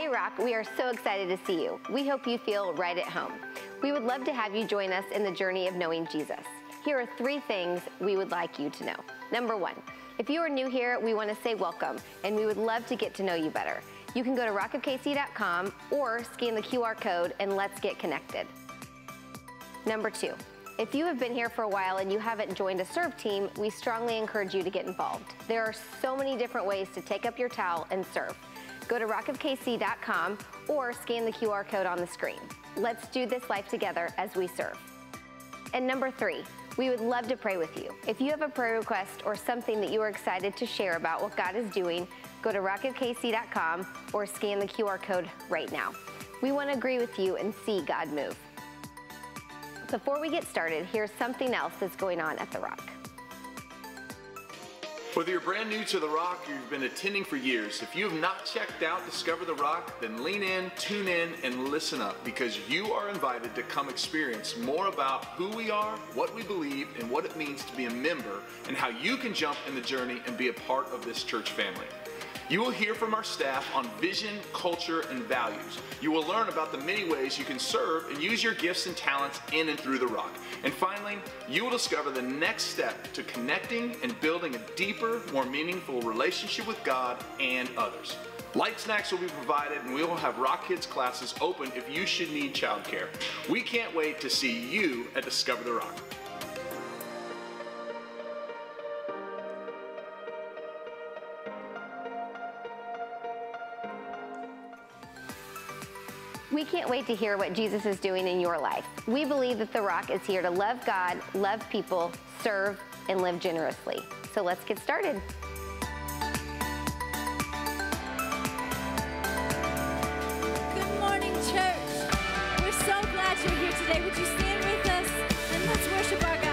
Hey Rock, we are so excited to see you. We hope you feel right at home. We would love to have you join us in the journey of knowing Jesus. Here are three things we would like you to know. Number one, if you are new here, we want to say welcome and we would love to get to know you better. You can go to rockofkc.com or scan the QR code and let's get connected. Number two, if you have been here for a while and you haven't joined a serve team, we strongly encourage you to get involved. There are so many different ways to take up your towel and serve. Go to rockofkc.com or scan the QR code on the screen. Let's do this life together as we serve. And number three, we would love to pray with you. If you have a prayer request or something that you are excited to share about what God is doing, go to rockofkc.com or scan the QR code right now. We want to agree with you and see God move. Before we get started, here's something else that's going on at The Rock. Whether you're brand new to The Rock or you've been attending for years, if you have not checked out Discover The Rock, then lean in, tune in, and listen up because you are invited to come experience more about who we are, what we believe, and what it means to be a member, and how you can jump in the journey and be a part of this church family. You will hear from our staff on vision, culture, and values. You will learn about the many ways you can serve and use your gifts and talents in and through the rock. And finally, you will discover the next step to connecting and building a deeper, more meaningful relationship with God and others. Light snacks will be provided and we will have Rock Kids classes open if you should need childcare. We can't wait to see you at Discover the Rock. We can't wait to hear what Jesus is doing in your life. We believe that The Rock is here to love God, love people, serve, and live generously. So let's get started. Good morning, church. We're so glad you're here today. Would you stand with us and let's worship our God?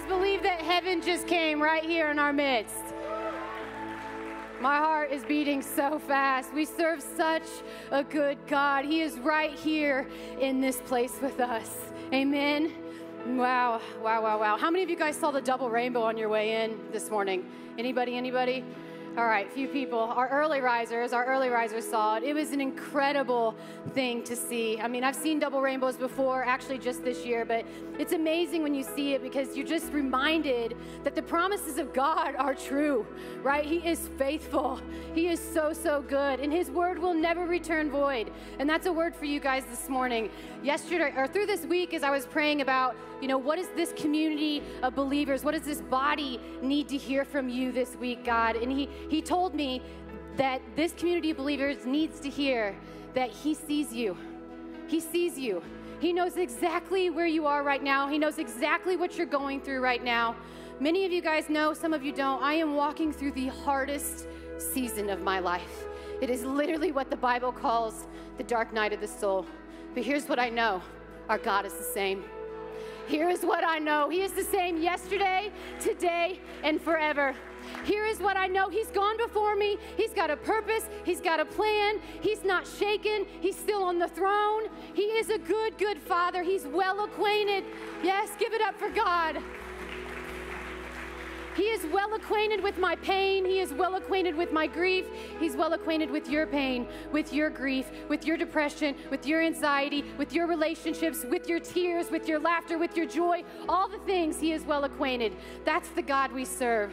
Guys believe that heaven just came right here in our midst? My heart is beating so fast. We serve such a good God. He is right here in this place with us. Amen. Wow, wow, wow, wow. How many of you guys saw the double rainbow on your way in this morning? Anybody, anybody? All right, few people. Our early risers, our early risers saw it. It was an incredible thing to see. I mean, I've seen double rainbows before, actually just this year, but it's amazing when you see it because you're just reminded that the promises of God are true, right? He is faithful. He is so, so good, and His word will never return void. And that's a word for you guys this morning. Yesterday, or through this week, as I was praying about, you know, what does this community of believers, what does this body need to hear from you this week, God? And He, he told me that this community of believers needs to hear that He sees you. He sees you. He knows exactly where you are right now. He knows exactly what you're going through right now. Many of you guys know, some of you don't. I am walking through the hardest season of my life. It is literally what the Bible calls the dark night of the soul. But here's what I know our God is the same. Here is what I know He is the same yesterday, today, and forever. Here is what I know He's gone before me. He's got a purpose. He's got a plan. He's not shaken. He's still on the throne. He is a good, good Father. He's well acquainted. Yes, give it up for God. He is well acquainted with my pain. He is well acquainted with my grief. He's well acquainted with your pain, with your grief, with your depression, with your anxiety, with your relationships, with your tears, with your laughter, with your joy. All the things He is well acquainted. That's the God we serve.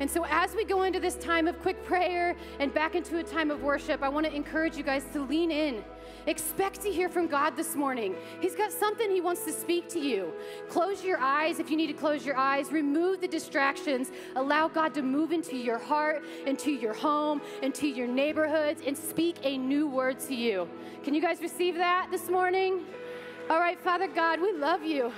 And so, as we go into this time of quick prayer and back into a time of worship, I want to encourage you guys to lean in. Expect to hear from God this morning. He's got something He wants to speak to you. Close your eyes if you need to close your eyes. Remove the distractions. Allow God to move into your heart, into your home, into your neighborhoods, and speak a new word to you. Can you guys receive that this morning? All right, Father God, we love you.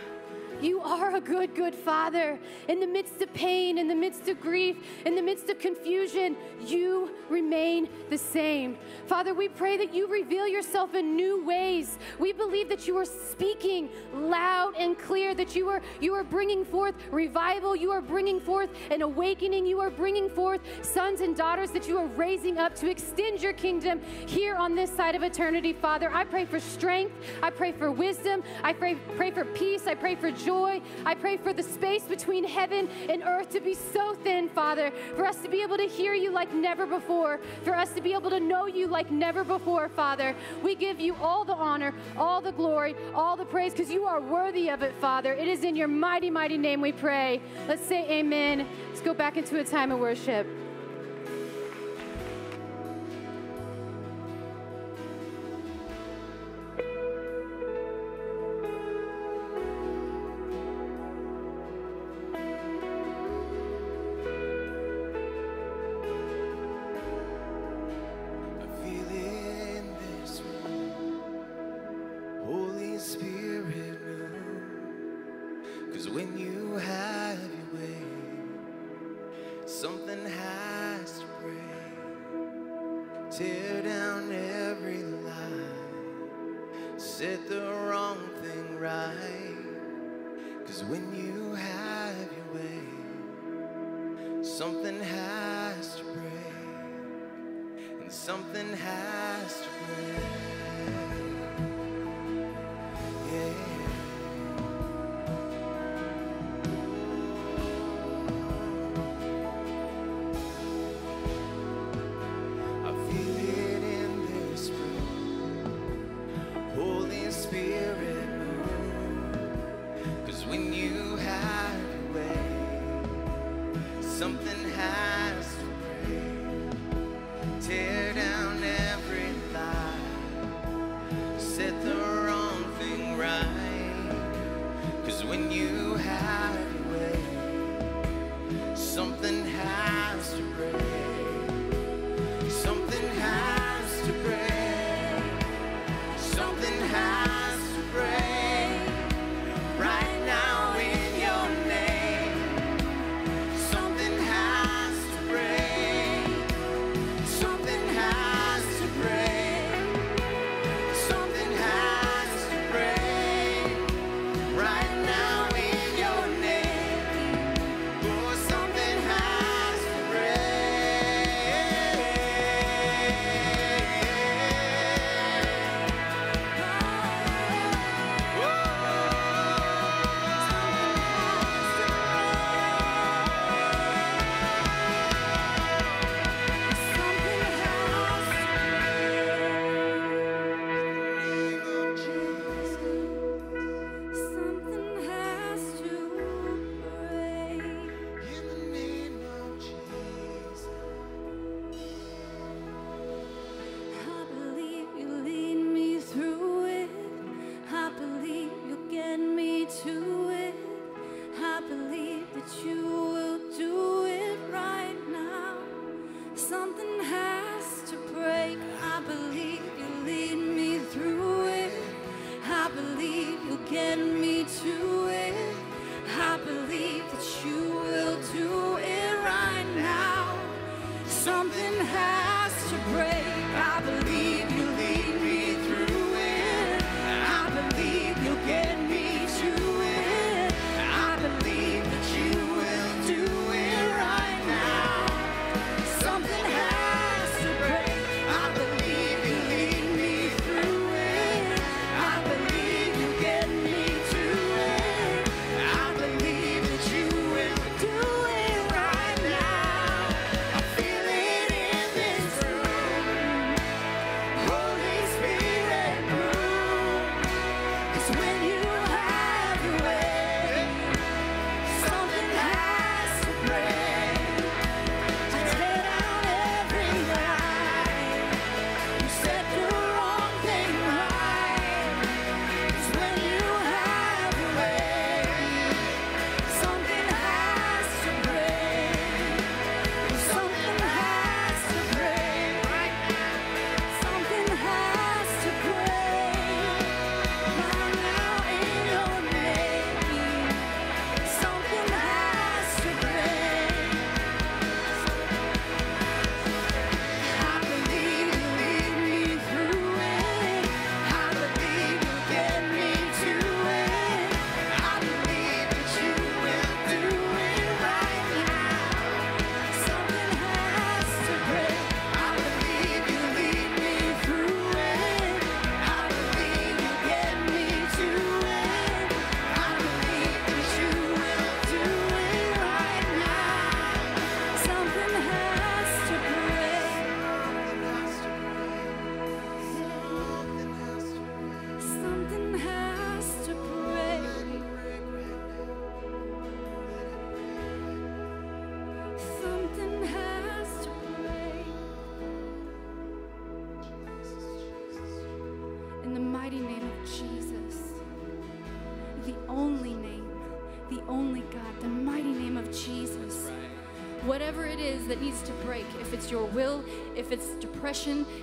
You are a good, good Father. In the midst of pain, in the midst of grief, in the midst of confusion, you remain the same. Father, we pray that you reveal yourself in new ways. We believe that you are speaking loud and clear, that you are you are bringing forth revival, you are bringing forth an awakening, you are bringing forth sons and daughters that you are raising up to extend your kingdom here on this side of eternity, Father. I pray for strength, I pray for wisdom, I pray pray for peace, I pray for joy. I pray for the space between heaven and earth to be so thin, Father, for us to be able to hear you like never before, for us to be able to know you like never before, Father. We give you all the honor, all the glory, all the praise, because you are worthy of it, Father. It is in your mighty, mighty name we pray. Let's say amen. Let's go back into a time of worship.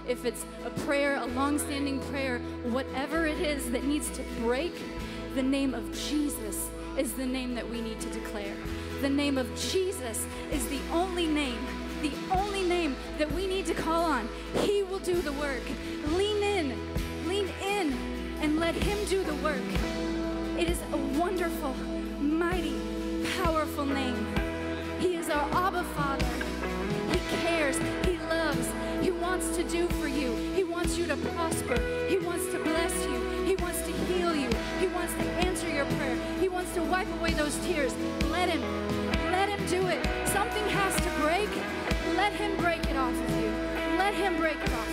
If it's a prayer, a long-standing prayer, whatever it is that needs to break, the name of Jesus is the name that we need to declare. The name of Jesus is the only name, the only name that we need to call on. He will do the work. Lean in, lean in, and let Him do the work. It is a wonderful, mighty, powerful name. He is our Abba Father. Wants to do for you. He wants you to prosper. He wants to bless you. He wants to heal you. He wants to answer your prayer. He wants to wipe away those tears. Let Him. Let Him do it. Something has to break. Let Him break it off of you. Let Him break it off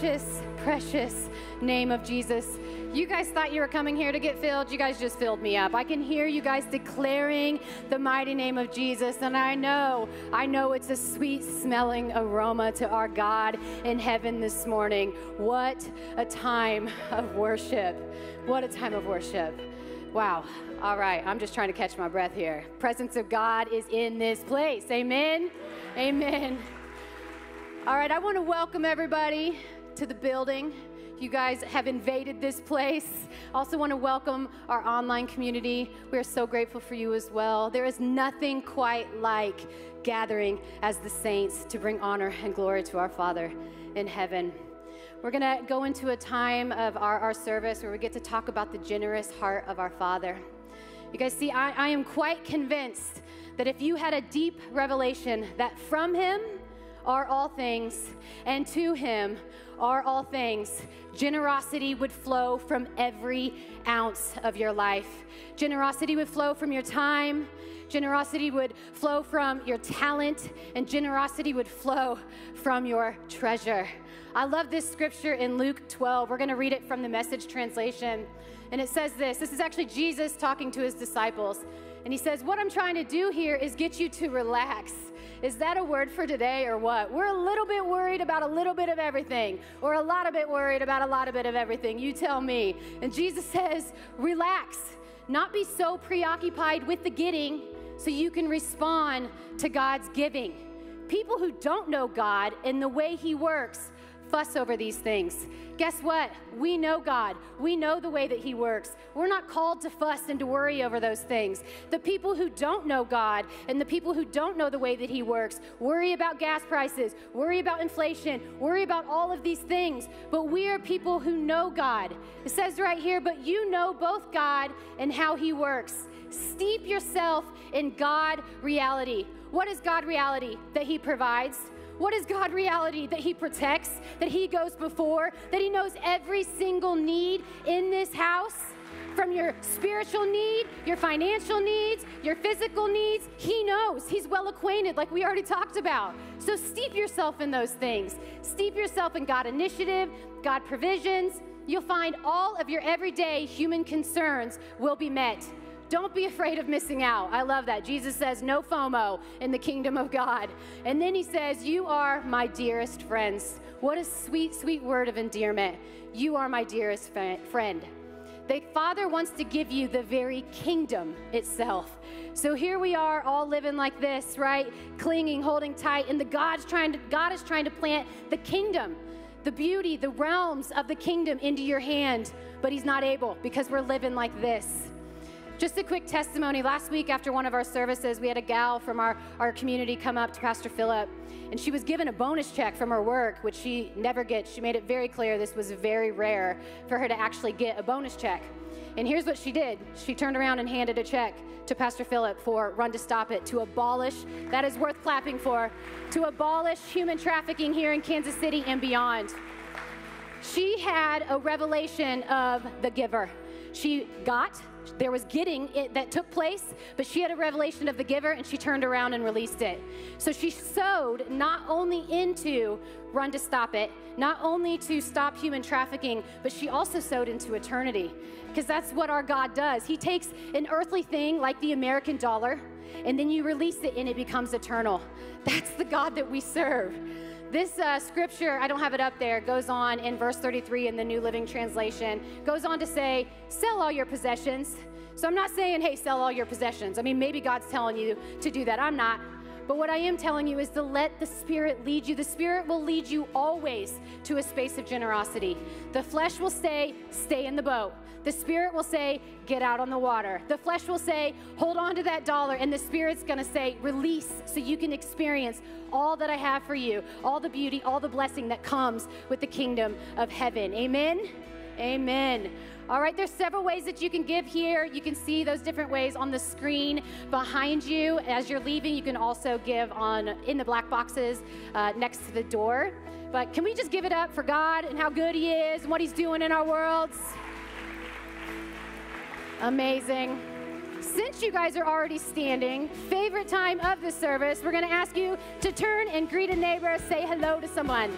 precious, precious name of Jesus. You guys thought you were coming here to get filled. You guys just filled me up. I can hear you guys declaring the mighty name of Jesus. And I know, I know it's a sweet smelling aroma to our God in heaven this morning. What a time of worship. What a time of worship. Wow. All right. I'm just trying to catch my breath here. Presence of God is in this place. Amen. Amen. All right. I want to welcome everybody to the building. You guys have invaded this place. Also, want to welcome our online community. We are so grateful for you as well. There is nothing quite like gathering as the saints to bring honor and glory to our Father in heaven. We're going to go into a time of our, our service where we get to talk about the generous heart of our Father. You guys see, I, I am quite convinced that if you had a deep revelation that from Him are all things, and to Him are all things, generosity would flow from every ounce of your life. Generosity would flow from your time, generosity would flow from your talent, and generosity would flow from your treasure. I love this scripture in Luke 12. We're going to read it from the message translation. And it says this this is actually Jesus talking to his disciples. And he says, What I'm trying to do here is get you to relax. Is that a word for today or what? We're a little bit worried about a little bit of everything, or a lot of bit worried about a lot of bit of everything. You tell me. And Jesus says, Relax, not be so preoccupied with the getting so you can respond to God's giving. People who don't know God and the way He works fuss over these things. Guess what? We know God. We know the way that He works. We're not called to fuss and to worry over those things. The people who don't know God and the people who don't know the way that He works worry about gas prices, worry about inflation, worry about all of these things. But we are people who know God. It says right here, but you know both God and how He works. Steep yourself in God reality. What is God reality? That He provides what is God reality? That He protects, that He goes before, that He knows every single need in this house from your spiritual need, your financial needs, your physical needs. He knows. He's well acquainted, like we already talked about. So steep yourself in those things. Steep yourself in God initiative, God provisions. You'll find all of your everyday human concerns will be met. Don't be afraid of missing out. I love that. Jesus says, no FOMO in the kingdom of God. And then he says, You are my dearest friends. What a sweet, sweet word of endearment. You are my dearest friend. The Father wants to give you the very kingdom itself. So here we are all living like this, right? Clinging, holding tight, and the God's trying to God is trying to plant the kingdom, the beauty, the realms of the kingdom into your hand, but he's not able because we're living like this. Just a quick testimony. Last week, after one of our services, we had a gal from our, our community come up to Pastor Phillip, and she was given a bonus check from her work, which she never gets. She made it very clear this was very rare for her to actually get a bonus check. And here's what she did she turned around and handed a check to Pastor Phillip for Run to Stop It to abolish, that is worth clapping for, to abolish human trafficking here in Kansas City and beyond. She had a revelation of the giver. She got there was getting it that took place, but she had a revelation of the giver and she turned around and released it. So she sowed not only into Run to Stop It, not only to stop human trafficking, but she also sowed into eternity. Because that's what our God does. He takes an earthly thing like the American dollar, and then you release it and it becomes eternal. That's the God that we serve. This uh, scripture, I don't have it up there, goes on in verse 33 in the New Living Translation, goes on to say, sell all your possessions. So I'm not saying, hey, sell all your possessions. I mean, maybe God's telling you to do that. I'm not. But what I am telling you is to let the Spirit lead you. The Spirit will lead you always to a space of generosity. The flesh will say, stay in the boat. The Spirit will say, get out on the water. The flesh will say, hold on to that dollar. And the Spirit's going to say, release so you can experience all that I have for you, all the beauty, all the blessing that comes with the kingdom of heaven. Amen. Amen. All right, there's several ways that you can give here. You can see those different ways on the screen behind you. As you're leaving, you can also give on in the black boxes uh, next to the door. But can we just give it up for God and how good He is and what He's doing in our worlds? Amazing. Since you guys are already standing, favorite time of the service, we're going to ask you to turn and greet a neighbor, say hello to someone.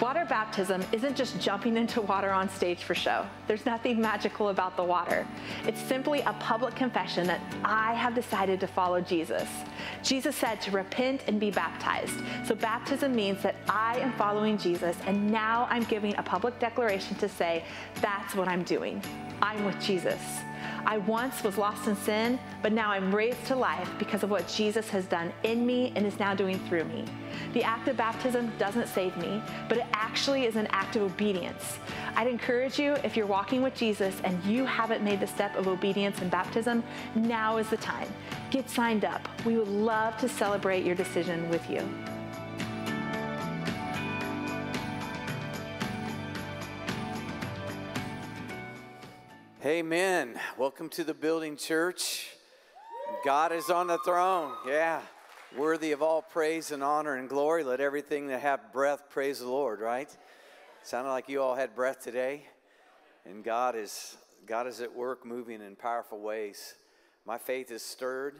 Water baptism isn't just jumping into water on stage for show. There's nothing magical about the water. It's simply a public confession that I have decided to follow Jesus. Jesus said to repent and be baptized. So baptism means that I am following Jesus and now I'm giving a public declaration to say, that's what I'm doing. I'm with Jesus. I once was lost in sin, but now I'm raised to life because of what Jesus has done in me and is now doing through me. The act of baptism doesn't save me, but it actually is an act of obedience. I'd encourage you, if you're walking with Jesus and you haven't made the step of obedience and baptism, now is the time. Get signed up. We would love to celebrate your decision with you. Amen. Welcome to the building church. God is on the throne. Yeah. Worthy of all praise and honor and glory. Let everything that have breath praise the Lord, right? Sounded like you all had breath today. And God is God is at work moving in powerful ways. My faith is stirred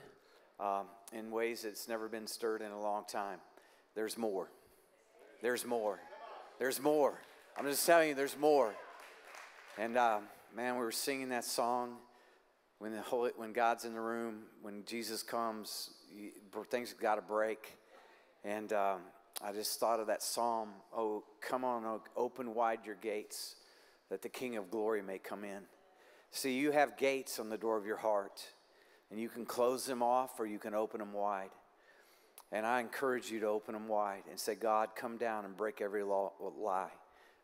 um, in ways that's never been stirred in a long time. There's more. There's more. There's more. I'm just telling you, there's more. And um, man, we were singing that song when the Holy, when God's in the room, when Jesus comes, things got to break. And um, I just thought of that psalm. Oh, come on, oh, open wide your gates, that the King of Glory may come in. See, you have gates on the door of your heart, and you can close them off or you can open them wide. And I encourage you to open them wide and say, God, come down and break every law, lie,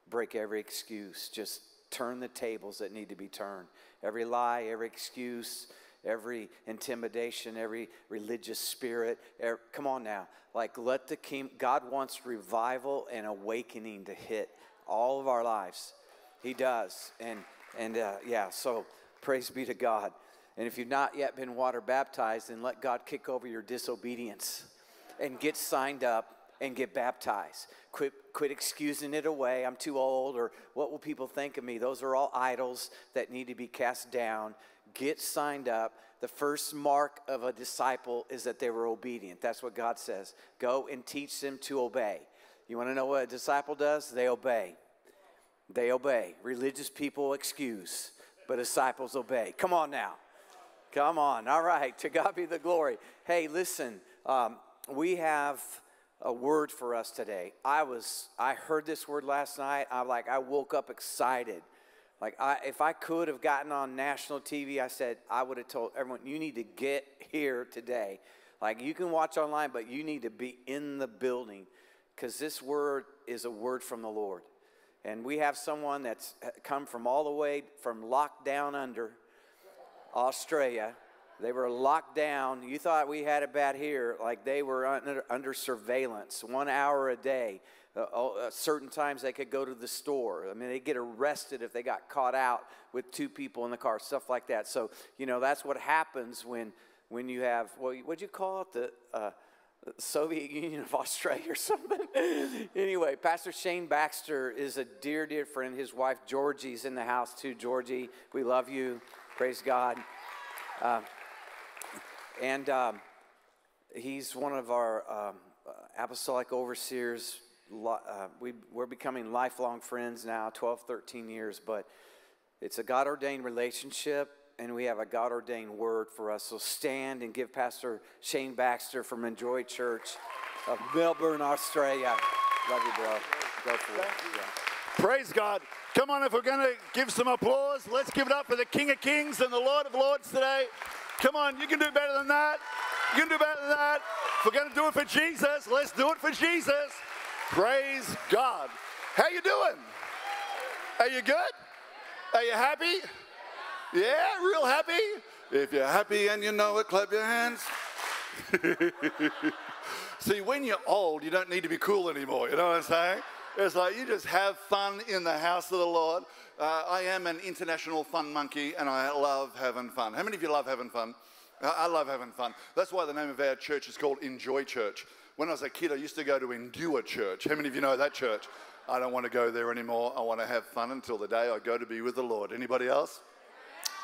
break every excuse. Just turn the tables that need to be turned. Every lie, every excuse, every intimidation, every religious spirit. Every, come on now. Like, let the king, God wants revival and awakening to hit all of our lives. He does. And, and uh, yeah, so praise be to God. And if you've not yet been water baptized, then let God kick over your disobedience and get signed up and get baptized. Quit, quit excusing it away. I'm too old, or what will people think of me? Those are all idols that need to be cast down. Get signed up. The first mark of a disciple is that they were obedient. That's what God says. Go and teach them to obey. You want to know what a disciple does? They obey. They obey. Religious people excuse, but disciples obey. Come on now. Come on. All right. To God be the glory. Hey, listen, um, we have a word for us today. I was I heard this word last night. I'm like I woke up excited. Like I if I could have gotten on national TV, I said I would have told everyone you need to get here today. Like you can watch online, but you need to be in the building cuz this word is a word from the Lord. And we have someone that's uh, come from all the way from lockdown under Australia they were locked down. You thought we had it bad here, like they were under, under surveillance, one hour a day. Uh, oh, uh, certain times they could go to the store. I mean, they get arrested if they got caught out with two people in the car, stuff like that. So, you know, that's what happens when when you have well, what'd you call it the uh, Soviet Union of Australia or something. anyway, Pastor Shane Baxter is a dear, dear friend. His wife Georgie's in the house too. Georgie, we love you. Praise God. Uh, and um, he's one of our um, apostolic overseers. Uh, we, we're becoming lifelong friends now, 12, 13 years, but it's a God ordained relationship, and we have a God ordained word for us. So stand and give Pastor Shane Baxter from Enjoy Church of Melbourne, Australia. Love you, bro. Go for it. Yeah. Praise God. Come on, if we're going to give some applause, let's give it up for the King of Kings and the Lord of Lords today. Come on, you can do better than that. You can do better than that. If we're going to do it for Jesus, let's do it for Jesus. Praise God. How you doing? Are you good? Are you happy? Yeah, real happy? If you're happy and you know it, clap your hands. See, when you're old, you don't need to be cool anymore. You know what I'm saying? It's like you just have fun in the house of the Lord. Uh, I am an international fun monkey and I love having fun. How many of you love having fun? I love having fun. That's why the name of our church is called Enjoy Church. When I was a kid, I used to go to Endure Church. How many of you know that church? I don't want to go there anymore. I want to have fun until the day I go to be with the Lord. Anybody else?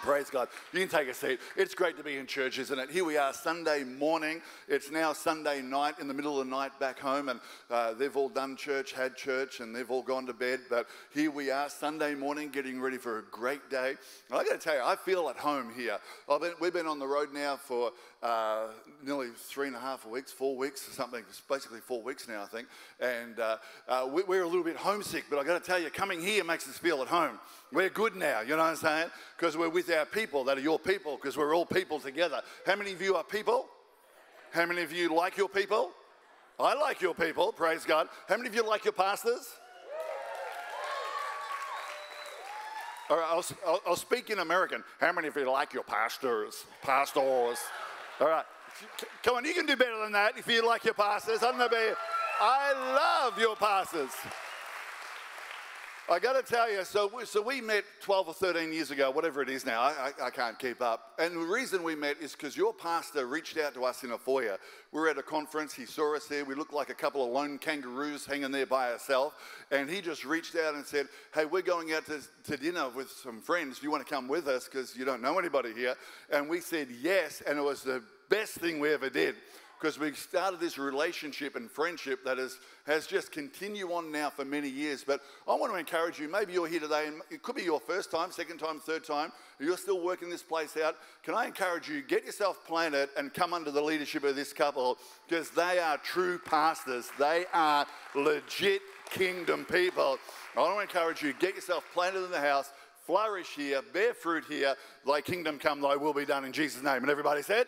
Praise God. You can take a seat. It's great to be in church, isn't it? Here we are, Sunday morning. It's now Sunday night, in the middle of the night back home, and uh, they've all done church, had church, and they've all gone to bed. But here we are, Sunday morning, getting ready for a great day. And I got to tell you, I feel at home here. Been, we've been on the road now for uh, nearly three and a half weeks, four weeks or something. It's basically four weeks now, I think. And uh, uh, we, we're a little bit homesick, but I got to tell you, coming here makes us feel at home. We're good now, you know what I'm saying? Because we're with our people that are your people, because we're all people together. How many of you are people? How many of you like your people? I like your people, praise God. How many of you like your pastors? All right, I'll, I'll, I'll speak in American. How many of you like your pastors? Pastors. All right. Come on, you can do better than that if you like your passes. I don't know about you. I love your pastors. I got to tell you, so we, so we met 12 or 13 years ago, whatever it is now. I, I, I can't keep up. And the reason we met is because your pastor reached out to us in a foyer. We were at a conference. He saw us there. We looked like a couple of lone kangaroos hanging there by ourselves. And he just reached out and said, Hey, we're going out to, to dinner with some friends. Do you want to come with us? Because you don't know anybody here. And we said yes. And it was the best thing we ever did because we've started this relationship and friendship that is, has just continued on now for many years. But I want to encourage you, maybe you're here today and it could be your first time, second time, third time, you're still working this place out. Can I encourage you, get yourself planted and come under the leadership of this couple because they are true pastors. They are legit kingdom people. I want to encourage you, get yourself planted in the house, flourish here, bear fruit here, thy kingdom come, thy will be done in Jesus' name. And everybody said,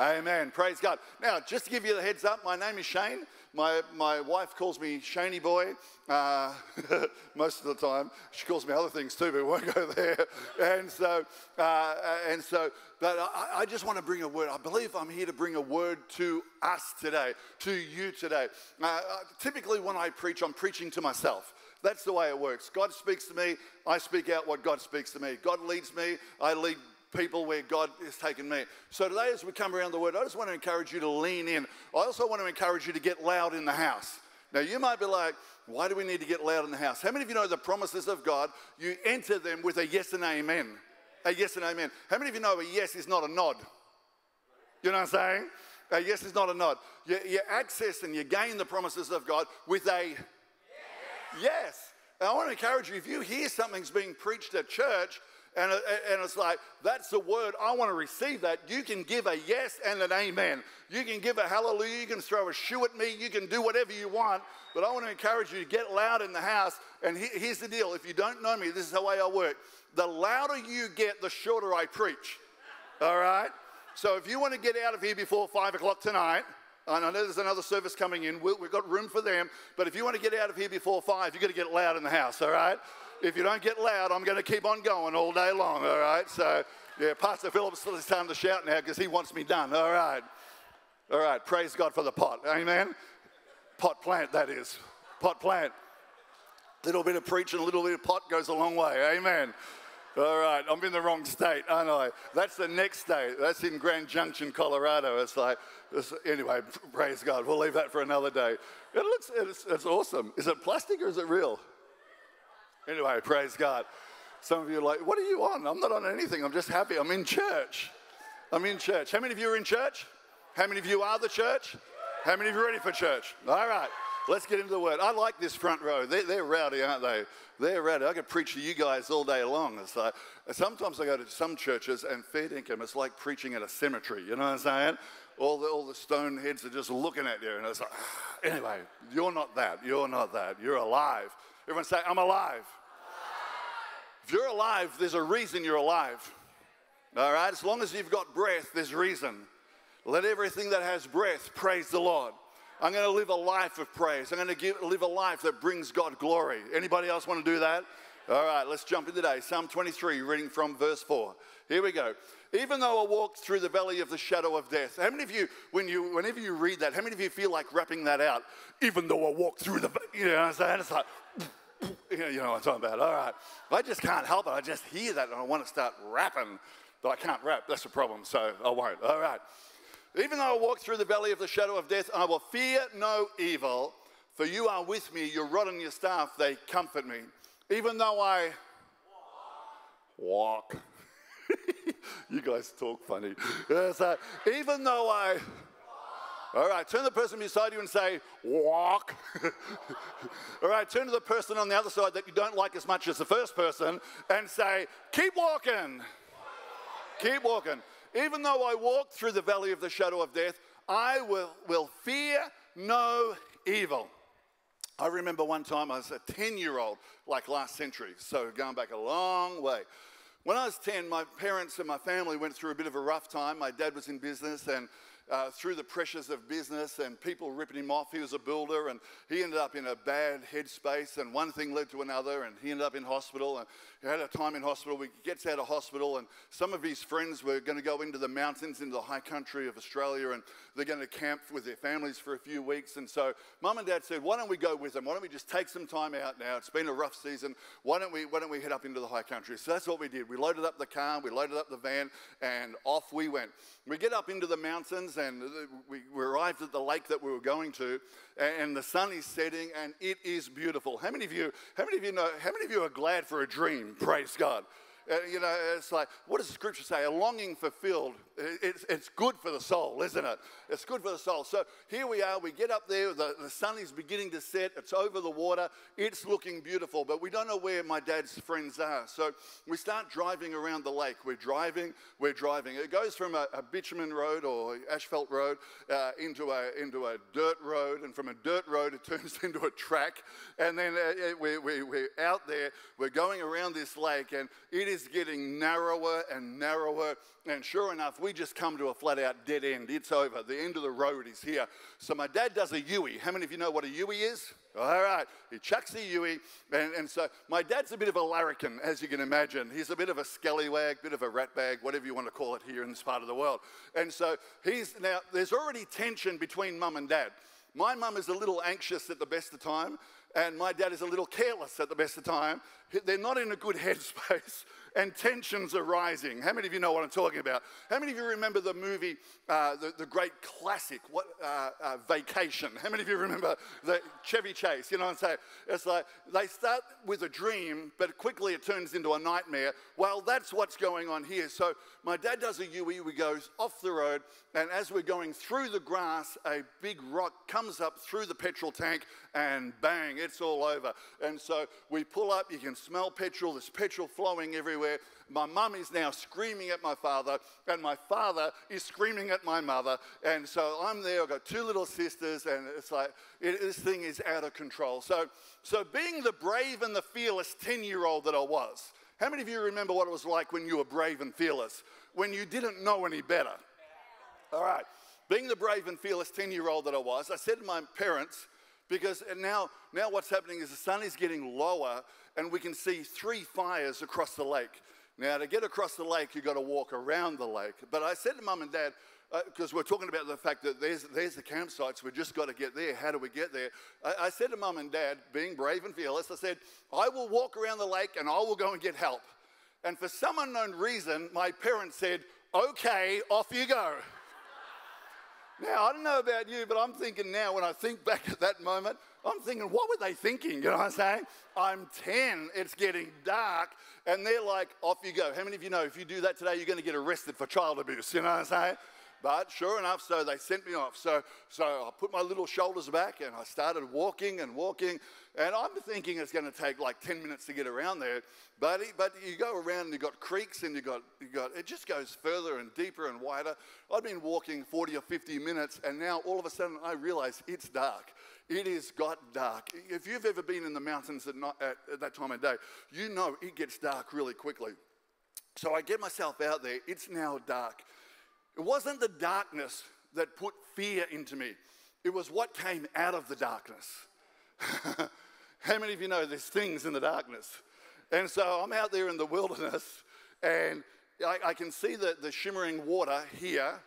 Amen. Praise God. Now, just to give you the heads up, my name is Shane. My, my wife calls me Shaney Boy uh, most of the time. She calls me other things too, but we won't go there. And so, uh, and so, but I, I just want to bring a word. I believe I'm here to bring a word to us today, to you today. Uh, uh, typically, when I preach, I'm preaching to myself. That's the way it works. God speaks to me, I speak out what God speaks to me. God leads me, I lead people where God has taken me. So today, as we come around the word, I just want to encourage you to lean in. I also want to encourage you to get loud in the house. Now, you might be like, why do we need to get loud in the house? How many of you know the promises of God? You enter them with a yes and amen. A yes and amen. How many of you know a yes is not a nod? You know what I'm saying? A yes is not a nod. You, you access and you gain the promises of God with a yes. yes. And I want to encourage you if you hear something's being preached at church, and, uh, and it's like, that's the word. I want to receive that. You can give a yes and an amen. You can give a hallelujah. You can throw a shoe at me. You can do whatever you want. But I want to encourage you to get loud in the house. And here's the deal if you don't know me, this is the way I work. The louder you get, the shorter I preach. All right? So if you want to get out of here before five o'clock tonight, and I know there's another service coming in. We've got room for them. But if you want to get out of here before five, you've got to get loud in the house, all right? If you don't get loud, I'm going to keep on going all day long, all right? So, yeah, Pastor Phillips, it's time to shout now because he wants me done, all right? All right, praise God for the pot, amen? Pot plant, that is. Pot plant. Little bit of preaching, a little bit of pot goes a long way, amen? All right, I'm in the wrong state, aren't I? That's the next state. That's in Grand Junction, Colorado. It's like, it's, anyway, praise God. We'll leave that for another day. It looks, it's, it's awesome. Is it plastic or is it real? Anyway, praise God. Some of you are like, what are you on? I'm not on anything. I'm just happy. I'm in church. I'm in church. How many of you are in church? How many of you are the church? How many of you are ready for church? All right, let's get into the word. I like this front row. They're, they're rowdy, aren't they? They're rowdy. I could preach to you guys all day long. It's like, sometimes I go to some churches and fair income, it's like preaching at a cemetery. You know what I'm saying? All the, all the stone heads are just looking at you. And it's like, anyway, you're not that. You're not that. You're alive. Everyone say, I'm alive. If you're alive, there's a reason you're alive. All right? As long as you've got breath, there's reason. Let everything that has breath praise the Lord. I'm going to live a life of praise. I'm going to give, live a life that brings God glory. Anybody else want to do that? All right, let's jump in today. Psalm 23, reading from verse 4. Here we go. Even though I walk through the valley of the shadow of death. How many of you, when you, whenever you read that, how many of you feel like rapping that out? Even though I walk through the, you know what I'm saying? It's like, you know what I'm talking about. All right. If I just can't help it. I just hear that and I want to start rapping, but I can't rap. That's the problem, so I won't. All right. Even though I walk through the valley of the shadow of death, I will fear no evil, for you are with me. Your rod and your staff, they comfort me. Even though I walk. you guys talk funny. So even though I, all right, turn the person beside you and say, walk. all right, turn to the person on the other side that you don't like as much as the first person and say, keep walking. Keep walking. Even though I walk through the valley of the shadow of death, I will, will fear no evil. I remember one time I was a 10 year old, like last century, so going back a long way. When I was 10, my parents and my family went through a bit of a rough time. My dad was in business, and uh, through the pressures of business and people ripping him off. He was a builder and he ended up in a bad headspace, and one thing led to another, and he ended up in hospital. And had a time in hospital. He gets out of hospital, and some of his friends were going to go into the mountains, into the high country of Australia, and they're going to camp with their families for a few weeks. And so, mum and dad said, Why don't we go with them? Why don't we just take some time out now? It's been a rough season. Why don't we, why don't we head up into the high country? So that's what we did. We loaded up the car, we loaded up the van, and off we went. We get up into the mountains, and we, we arrived at the lake that we were going to, and the sun is setting, and it is beautiful. How many of you, how many of you know, how many of you are glad for a dream? Praise God. Uh, you know, it's like, what does the scripture say? A longing fulfilled. It's, it's good for the soul, isn't it? It's good for the soul. So here we are. We get up there. The, the sun is beginning to set. It's over the water. It's looking beautiful, but we don't know where my dad's friends are. So we start driving around the lake. We're driving. We're driving. It goes from a, a bitumen road or asphalt road uh, into, a, into a dirt road. And from a dirt road, it turns into a track. And then uh, we, we, we're out there. We're going around this lake, and it is is getting narrower and narrower. And sure enough, we just come to a flat out dead end. It's over. The end of the road is here. So my dad does a Yui. How many of you know what a Yui is? All right. He chucks a Yui. And, and so my dad's a bit of a larrikin, as you can imagine. He's a bit of a scallywag, bit of a rat bag, whatever you want to call it here in this part of the world. And so he's now, there's already tension between mum and dad. My mum is a little anxious at the best of time, and my dad is a little careless at the best of time. They're not in a good headspace and tensions are rising. How many of you know what I'm talking about? How many of you remember the movie, uh, the, the great classic, what, uh, uh, Vacation? How many of you remember the Chevy Chase? You know what I'm saying? It's like they start with a dream, but quickly it turns into a nightmare. Well, that's what's going on here. So my dad does a Yui, we goes off the road, and as we're going through the grass, a big rock comes up through the petrol tank, and bang, it's all over. And so we pull up, you can smell petrol, there's petrol flowing everywhere. Where my mum is now screaming at my father, and my father is screaming at my mother. And so I'm there, I've got two little sisters, and it's like, it, this thing is out of control. So, so being the brave and the fearless 10 year old that I was, how many of you remember what it was like when you were brave and fearless? When you didn't know any better? All right. Being the brave and fearless 10 year old that I was, I said to my parents, because now, now what's happening is the sun is getting lower and we can see three fires across the lake. Now, to get across the lake, you've got to walk around the lake. But I said to mum and dad, because uh, we're talking about the fact that there's, there's the campsites, we've just got to get there. How do we get there? I, I said to mum and dad, being brave and fearless, I said, I will walk around the lake and I will go and get help. And for some unknown reason, my parents said, okay, off you go. Now, I don't know about you, but I'm thinking now, when I think back at that moment, I'm thinking, what were they thinking? You know what I'm saying? I'm 10, it's getting dark, and they're like, off you go. How many of you know if you do that today, you're going to get arrested for child abuse? You know what I'm saying? But sure enough, so they sent me off. So, so I put my little shoulders back and I started walking and walking. And I'm thinking it's going to take like 10 minutes to get around there. But, but you go around and you've got creeks and you got, you got, it just goes further and deeper and wider. I've been walking 40 or 50 minutes and now all of a sudden I realize it's dark. It is got dark. If you've ever been in the mountains at, night, at, at that time of day, you know it gets dark really quickly. So I get myself out there. It's now dark. It wasn't the darkness that put fear into me, it was what came out of the darkness. How many of you know there's things in the darkness? And so I'm out there in the wilderness and I, I can see the, the shimmering water here,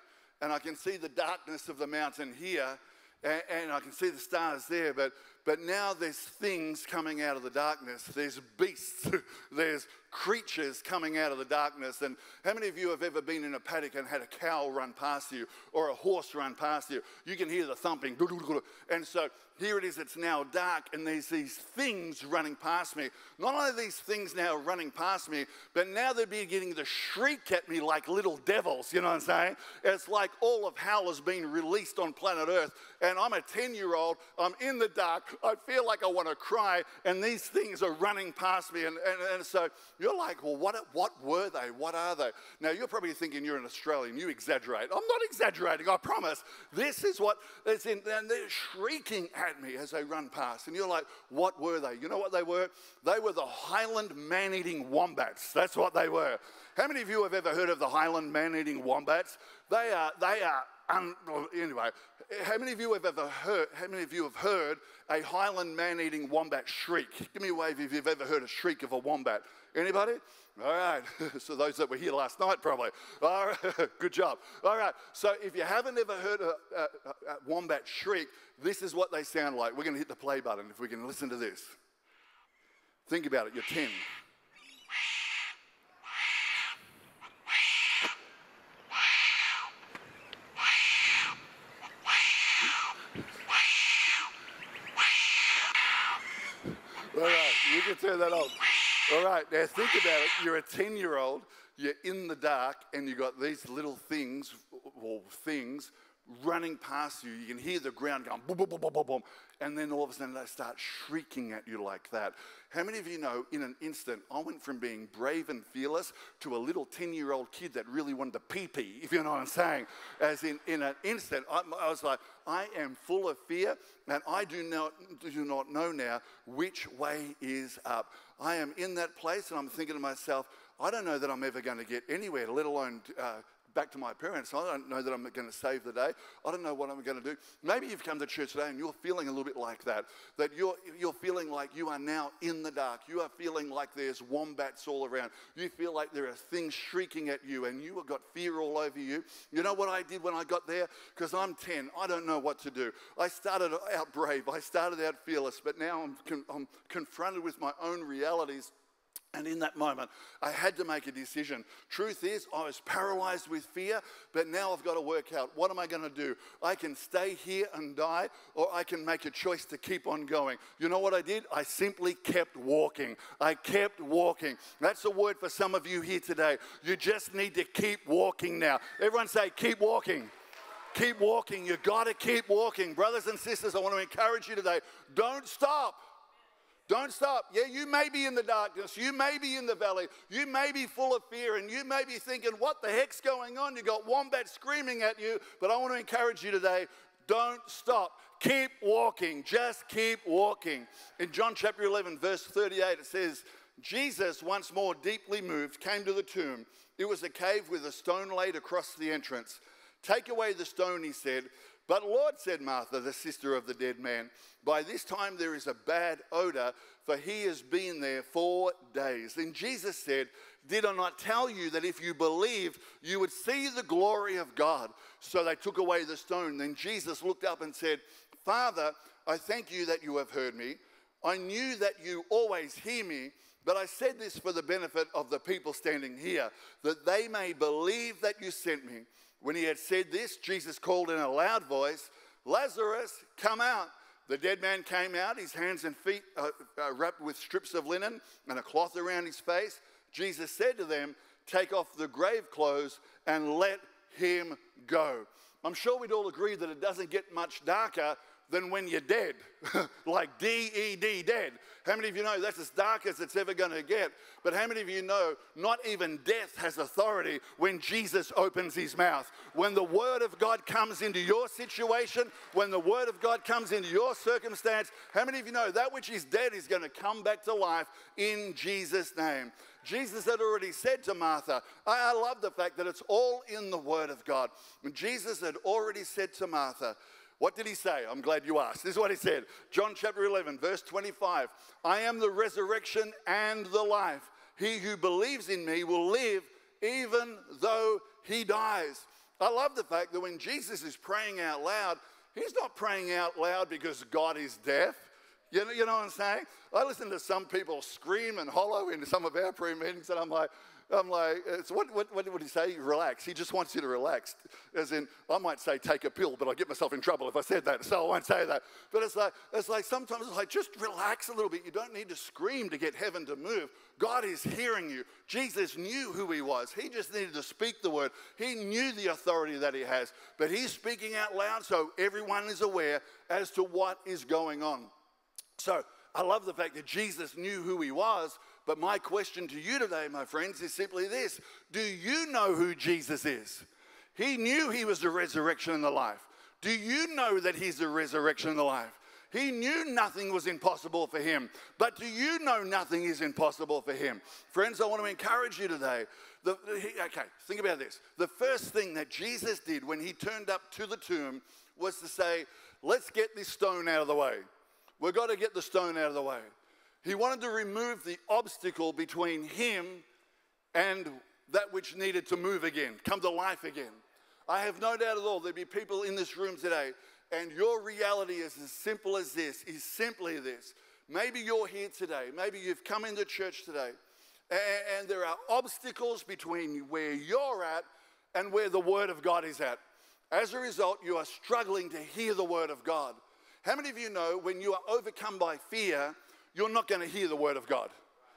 and I can see the darkness of the mountain here, and, and I can see the stars there. But, but now there's things coming out of the darkness. There's beasts, there's creatures coming out of the darkness. And how many of you have ever been in a paddock and had a cow run past you or a horse run past you? You can hear the thumping. And so here it is, it's now dark, and there's these things running past me. Not only these things now running past me, but now they're beginning to shriek at me like little devils, you know what I'm saying? It's like all of hell has been released on planet Earth, and I'm a 10 year old, I'm in the dark, I feel like I want to cry, and these things are running past me. And, and, and so you're like, well, what, what were they? What are they? Now, you're probably thinking you're an Australian, you exaggerate. I'm not exaggerating, I promise. This is what is in, and they're shrieking at me as they run past. And you're like, what were they? You know what they were? They were the Highland man eating wombats. That's what they were. How many of you have ever heard of the Highland man eating wombats? They are, they are, anyway, how many of you have ever heard, how many of you have heard a Highland man eating wombat shriek? Give me a wave if you've ever heard a shriek of a wombat. Anybody? All right. So those that were here last night, probably. All right. Good job. All right. So if you haven't ever heard a, a, a wombat shriek, this is what they sound like. We're going to hit the play button if we can listen to this. Think about it. You're 10. All right, that off. All right, now think about it. You're a 10 year old, you're in the dark, and you've got these little things, or things, running past you. You can hear the ground going boom, boom, boom, boom, boom, boom. And then all of a sudden they start shrieking at you like that. How many of you know in an instant I went from being brave and fearless to a little 10 year old kid that really wanted to pee pee, if you know what I'm saying? As in, in an instant, I, I was like, I am full of fear and I do not, do not know now which way is up. I am in that place and I'm thinking to myself, I don't know that I'm ever going to get anywhere, let alone uh, back to my parents. I don't know that I'm going to save the day. I don't know what I'm going to do. Maybe you've come to church today and you're feeling a little bit like that, that you're, you're feeling like you are now in the dark. You are feeling like there's wombats all around. You feel like there are things shrieking at you and you have got fear all over you. You know what I did when I got there? Because I'm 10, I don't know what to do. I started out brave, I started out fearless, but now I'm, con- I'm confronted with my own realities and in that moment, I had to make a decision. Truth is, I was paralyzed with fear, but now I've got to work out what am I going to do? I can stay here and die, or I can make a choice to keep on going. You know what I did? I simply kept walking. I kept walking. That's a word for some of you here today. You just need to keep walking now. Everyone say, keep walking. Keep walking. You've got to keep walking. Brothers and sisters, I want to encourage you today. Don't stop. Don't stop. Yeah, you may be in the darkness. You may be in the valley. You may be full of fear and you may be thinking, what the heck's going on? You got wombat screaming at you. But I want to encourage you today don't stop. Keep walking. Just keep walking. In John chapter 11, verse 38, it says, Jesus, once more deeply moved, came to the tomb. It was a cave with a stone laid across the entrance. Take away the stone, he said. But Lord, said Martha, the sister of the dead man, by this time there is a bad odor, for he has been there four days. Then Jesus said, Did I not tell you that if you believed, you would see the glory of God? So they took away the stone. Then Jesus looked up and said, Father, I thank you that you have heard me. I knew that you always hear me, but I said this for the benefit of the people standing here, that they may believe that you sent me. When he had said this, Jesus called in a loud voice, Lazarus, come out. The dead man came out, his hands and feet uh, uh, wrapped with strips of linen and a cloth around his face. Jesus said to them, Take off the grave clothes and let him go. I'm sure we'd all agree that it doesn't get much darker than when you're dead, like D E D, dead. How many of you know that's as dark as it's ever going to get? But how many of you know not even death has authority when Jesus opens his mouth? When the Word of God comes into your situation, when the Word of God comes into your circumstance, how many of you know that which is dead is going to come back to life in Jesus' name? Jesus had already said to Martha, I, love the fact that it's all in the Word of God. Jesus had already said to Martha, what did he say? I'm glad you asked. This is what he said. John chapter 11, verse 25. I am the resurrection and the life. He who believes in me will live even though he dies. I love the fact that when Jesus is praying out loud, he's not praying out loud because God is deaf. You know, you know what I'm saying? I listen to some people scream and hollow in some of our prayer meetings, and I'm like, I'm like, what, what, what would he say? Relax. He just wants you to relax. As in, I might say take a pill, but I get myself in trouble if I said that, so I won't say that. But it's like, it's like sometimes it's like, just relax a little bit. You don't need to scream to get heaven to move. God is hearing you. Jesus knew who he was. He just needed to speak the word. He knew the authority that he has, but he's speaking out loud so everyone is aware as to what is going on. So I love the fact that Jesus knew who he was, but my question to you today, my friends, is simply this Do you know who Jesus is? He knew he was the resurrection and the life. Do you know that he's the resurrection and the life? He knew nothing was impossible for him. But do you know nothing is impossible for him? Friends, I want to encourage you today. The, okay, think about this. The first thing that Jesus did when he turned up to the tomb was to say, Let's get this stone out of the way. We've got to get the stone out of the way. He wanted to remove the obstacle between him and that which needed to move again, come to life again. I have no doubt at all there'd be people in this room today, and your reality is as simple as this, is simply this. Maybe you're here today, maybe you've come into church today, and, and there are obstacles between where you're at and where the Word of God is at. As a result, you are struggling to hear the Word of God. How many of you know when you are overcome by fear, you're not going to hear the word of God.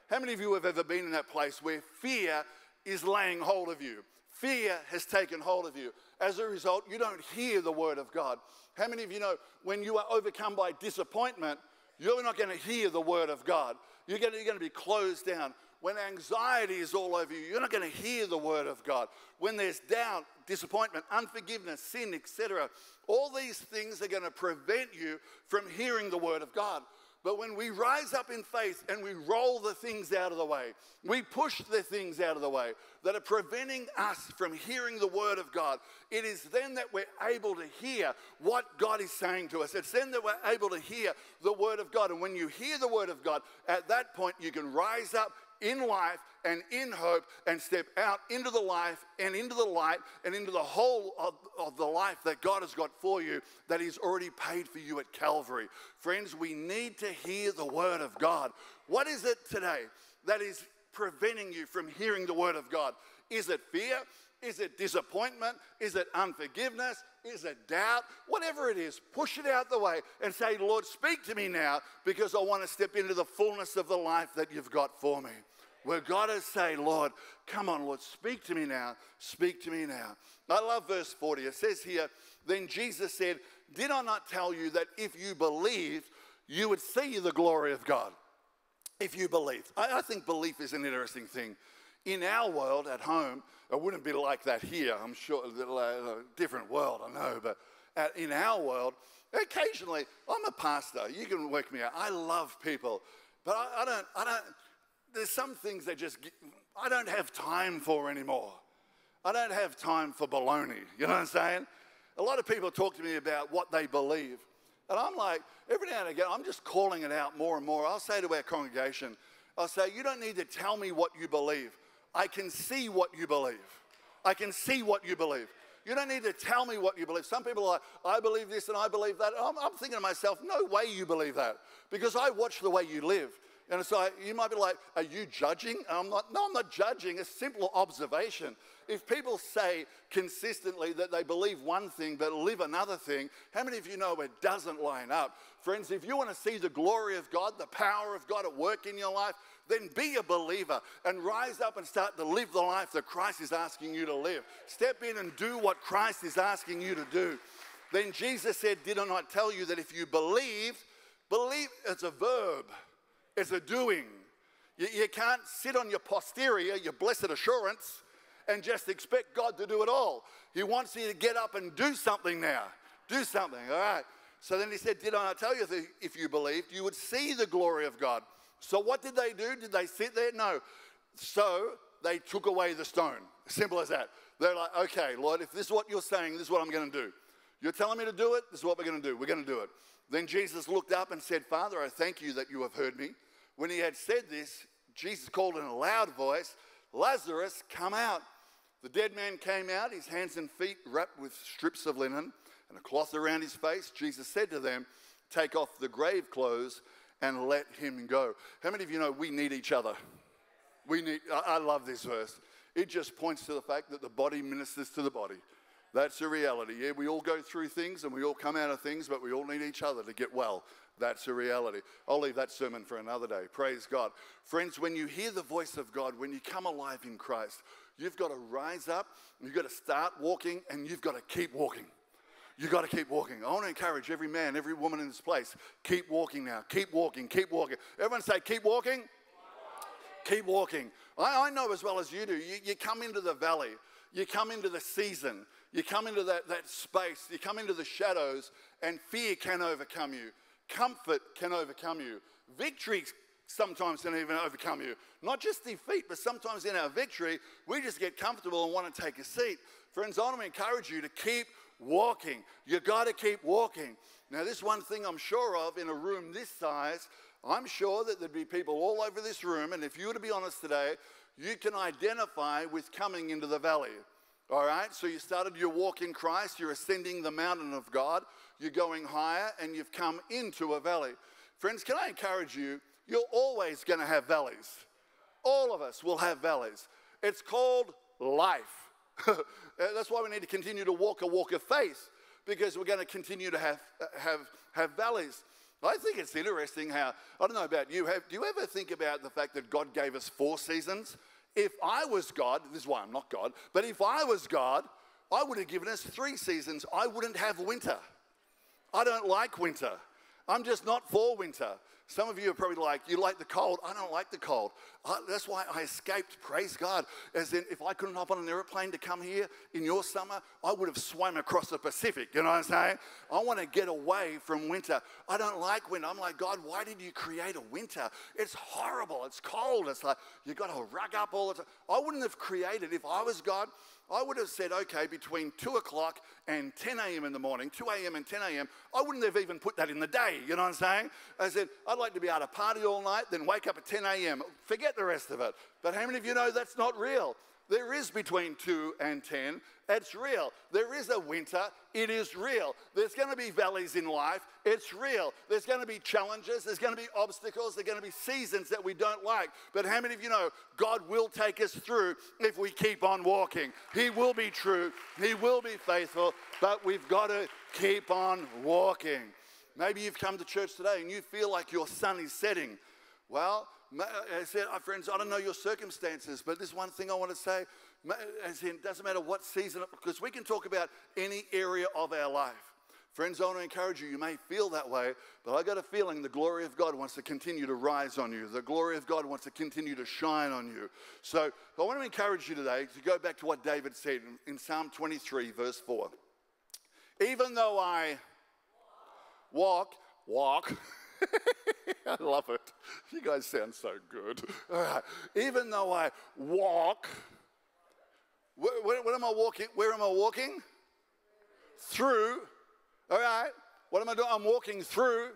How many of you have ever been in that place where fear is laying hold of you? Fear has taken hold of you. As a result, you don't hear the word of God. How many of you know when you are overcome by disappointment, you're not going to hear the word of God? You're going to, you're going to be closed down. When anxiety is all over you, you're not going to hear the word of God. When there's doubt, disappointment, unforgiveness, sin, etc., all these things are going to prevent you from hearing the word of God. But when we rise up in faith and we roll the things out of the way, we push the things out of the way that are preventing us from hearing the word of God, it is then that we're able to hear what God is saying to us. It's then that we're able to hear the word of God. And when you hear the word of God, at that point you can rise up in life and in hope and step out into the life and into the light and into the whole of, of, the life that God has got for you that He's already paid for you at Calvary. Friends, we need to hear the Word of God. What is it today that is preventing you from hearing the Word of God? Is it fear? Is it disappointment? Is it unforgiveness? Is it doubt? Whatever it is, push it out the way and say, Lord, speak to me now because I want to step into the fullness of the life that you've got for me. We've got to say, Lord, come on, Lord, speak to me now. Speak to me now. I love verse 40. It says here, Then Jesus said, Did I not tell you that if you believed, you would see the glory of God? If you believe. I, I think belief is an interesting thing. In our world at home, it wouldn't be like that here. I'm sure a uh, different world, I know, but in our world, occasionally, I'm a pastor. You can work me out. I love people, but I, I don't. I don't. There's some things that just I don't have time for anymore. I don't have time for baloney. You know what I'm saying? A lot of people talk to me about what they believe. And I'm like, every now and again, I'm just calling it out more and more. I'll say to our congregation, I'll say, you don't need to tell me what you believe. I can see what you believe. I can see what you believe. You don't need to tell me what you believe. Some people are like, I believe this and I believe that. I'm, I'm thinking to myself, no way you believe that because I watch the way you live. And so you might be like, Are you judging? I'm not, no, I'm not judging. A simple observation. If people say consistently that they believe one thing but live another thing, how many of you know it doesn't line up? Friends, if you want to see the glory of God, the power of God at work in your life, then be a believer and rise up and start to live the life that Christ is asking you to live. Step in and do what Christ is asking you to do. Then Jesus said, Did I not tell you that if you believe, believe it's a verb. It's a doing. You, you can't sit on your posterior, your blessed assurance, and just expect God to do it all. He wants you to get up and do something now. Do something, all right? So then he said, Did I not tell you that if you believed, you would see the glory of God? So what did they do? Did they sit there? No. So they took away the stone. Simple as that. They're like, okay, Lord, if this is what you're saying, this is what I'm going to do. You're telling me to do it, this is what we're going to do. We're going to do it. Then Jesus looked up and said, Father, I thank you that you have heard me. When he had said this, Jesus called in a loud voice, Lazarus, come out. The dead man came out, his hands and feet wrapped with strips of linen and a cloth around his face. Jesus said to them, Take off the grave clothes and let him go. How many of you know we need each other? We need, I, love this verse. It just points to the fact that the body ministers to the body. That's a reality. Yeah, we all go through things and we all come out of things, but we all need each other to get well. That's a reality. I'll leave that sermon for another day. Praise God. Friends, when you hear the voice of God, when you come alive in Christ, you've got to rise up, you've got to start walking, and you've got to keep walking. You've got to keep walking. I want to encourage every man, every woman in this place, keep walking now. Keep walking, keep walking. Everyone say, keep walking. Keep walking. I, I know as well as you do, you, you come into the valley, you come into the season, you come into that, that space, you come into the shadows, and fear can overcome you. Comfort can overcome you. Victory sometimes can even overcome you. Not just defeat, but sometimes in our victory, we just get comfortable and want to take a seat. Friends, I want to encourage you to keep walking. You got to keep walking. Now, this one thing I'm sure of in a room this size, I'm sure that there'd be people all over this room, and if you were to be honest today, you can identify with coming into the valley. All right, so you started your walk in Christ, you're ascending the mountain of God, you're going higher, and you've come into a valley. Friends, can I encourage you? You're always going to have valleys. All of us will have valleys. It's called life. Eh, that's why we need to continue to walk a walk of faith because we're going to continue to have, eh, have, have valleys. I think it's interesting how, I don't know about you, have, do you ever think about the fact that God gave us four seasons? If I was God, this is why I'm not God, but if I was God, I would have given us three seasons. I wouldn't have winter. I don't like winter. I'm just not for winter. Some of you are probably like, you like the cold. I don't like the cold. I, that's why I escaped, praise God. As in, if I couldn't hop on an airplane to come here in your summer, I would have swam across the Pacific. You know what I'm saying? I want to get away from winter. I don't like winter. I'm like, God, why did you create a winter? It's horrible. It's cold. It's like, you got to rug up all the time. I wouldn't have created, if I was God, I would have said, okay, between 2 o'clock and 10 a.m. in the morning, 2 a.m. and 10 a.m., I wouldn't have even put that in the day. You know what I'm saying? I said, I'd like to be able to party all night, then wake up at 10 a.m. Forget the rest of it. But how many of you know that's not real? There is between 2 and 10. It's real. There is a winter. It is real. There's going to be valleys in life. It's real. There's going to be challenges. There's going to be obstacles. There's going to be seasons that we don't like. But how many of you know God will take us through if we keep on walking? He will be true. He will be faithful. But we've got to keep on walking. Maybe you've come to church today and you feel like your sun is setting. Well, I said, oh, friends, I don't know your circumstances, but this one thing I want to say, as in, doesn't matter what season, because we can talk about any area of our life. Friends, I want to encourage you. You may feel that way, but I got a feeling the glory of God wants to continue to rise on you. The glory of God wants to continue to shine on you. So I want to encourage you today to go back to what David said in, in Psalm 23, verse 4. Even though I walk, walk, I love it. You guys sound so good. All right. Even though I walk, where, where, where am I walking? Where am I walking? Through. All right. What am I doing? I'm walking through.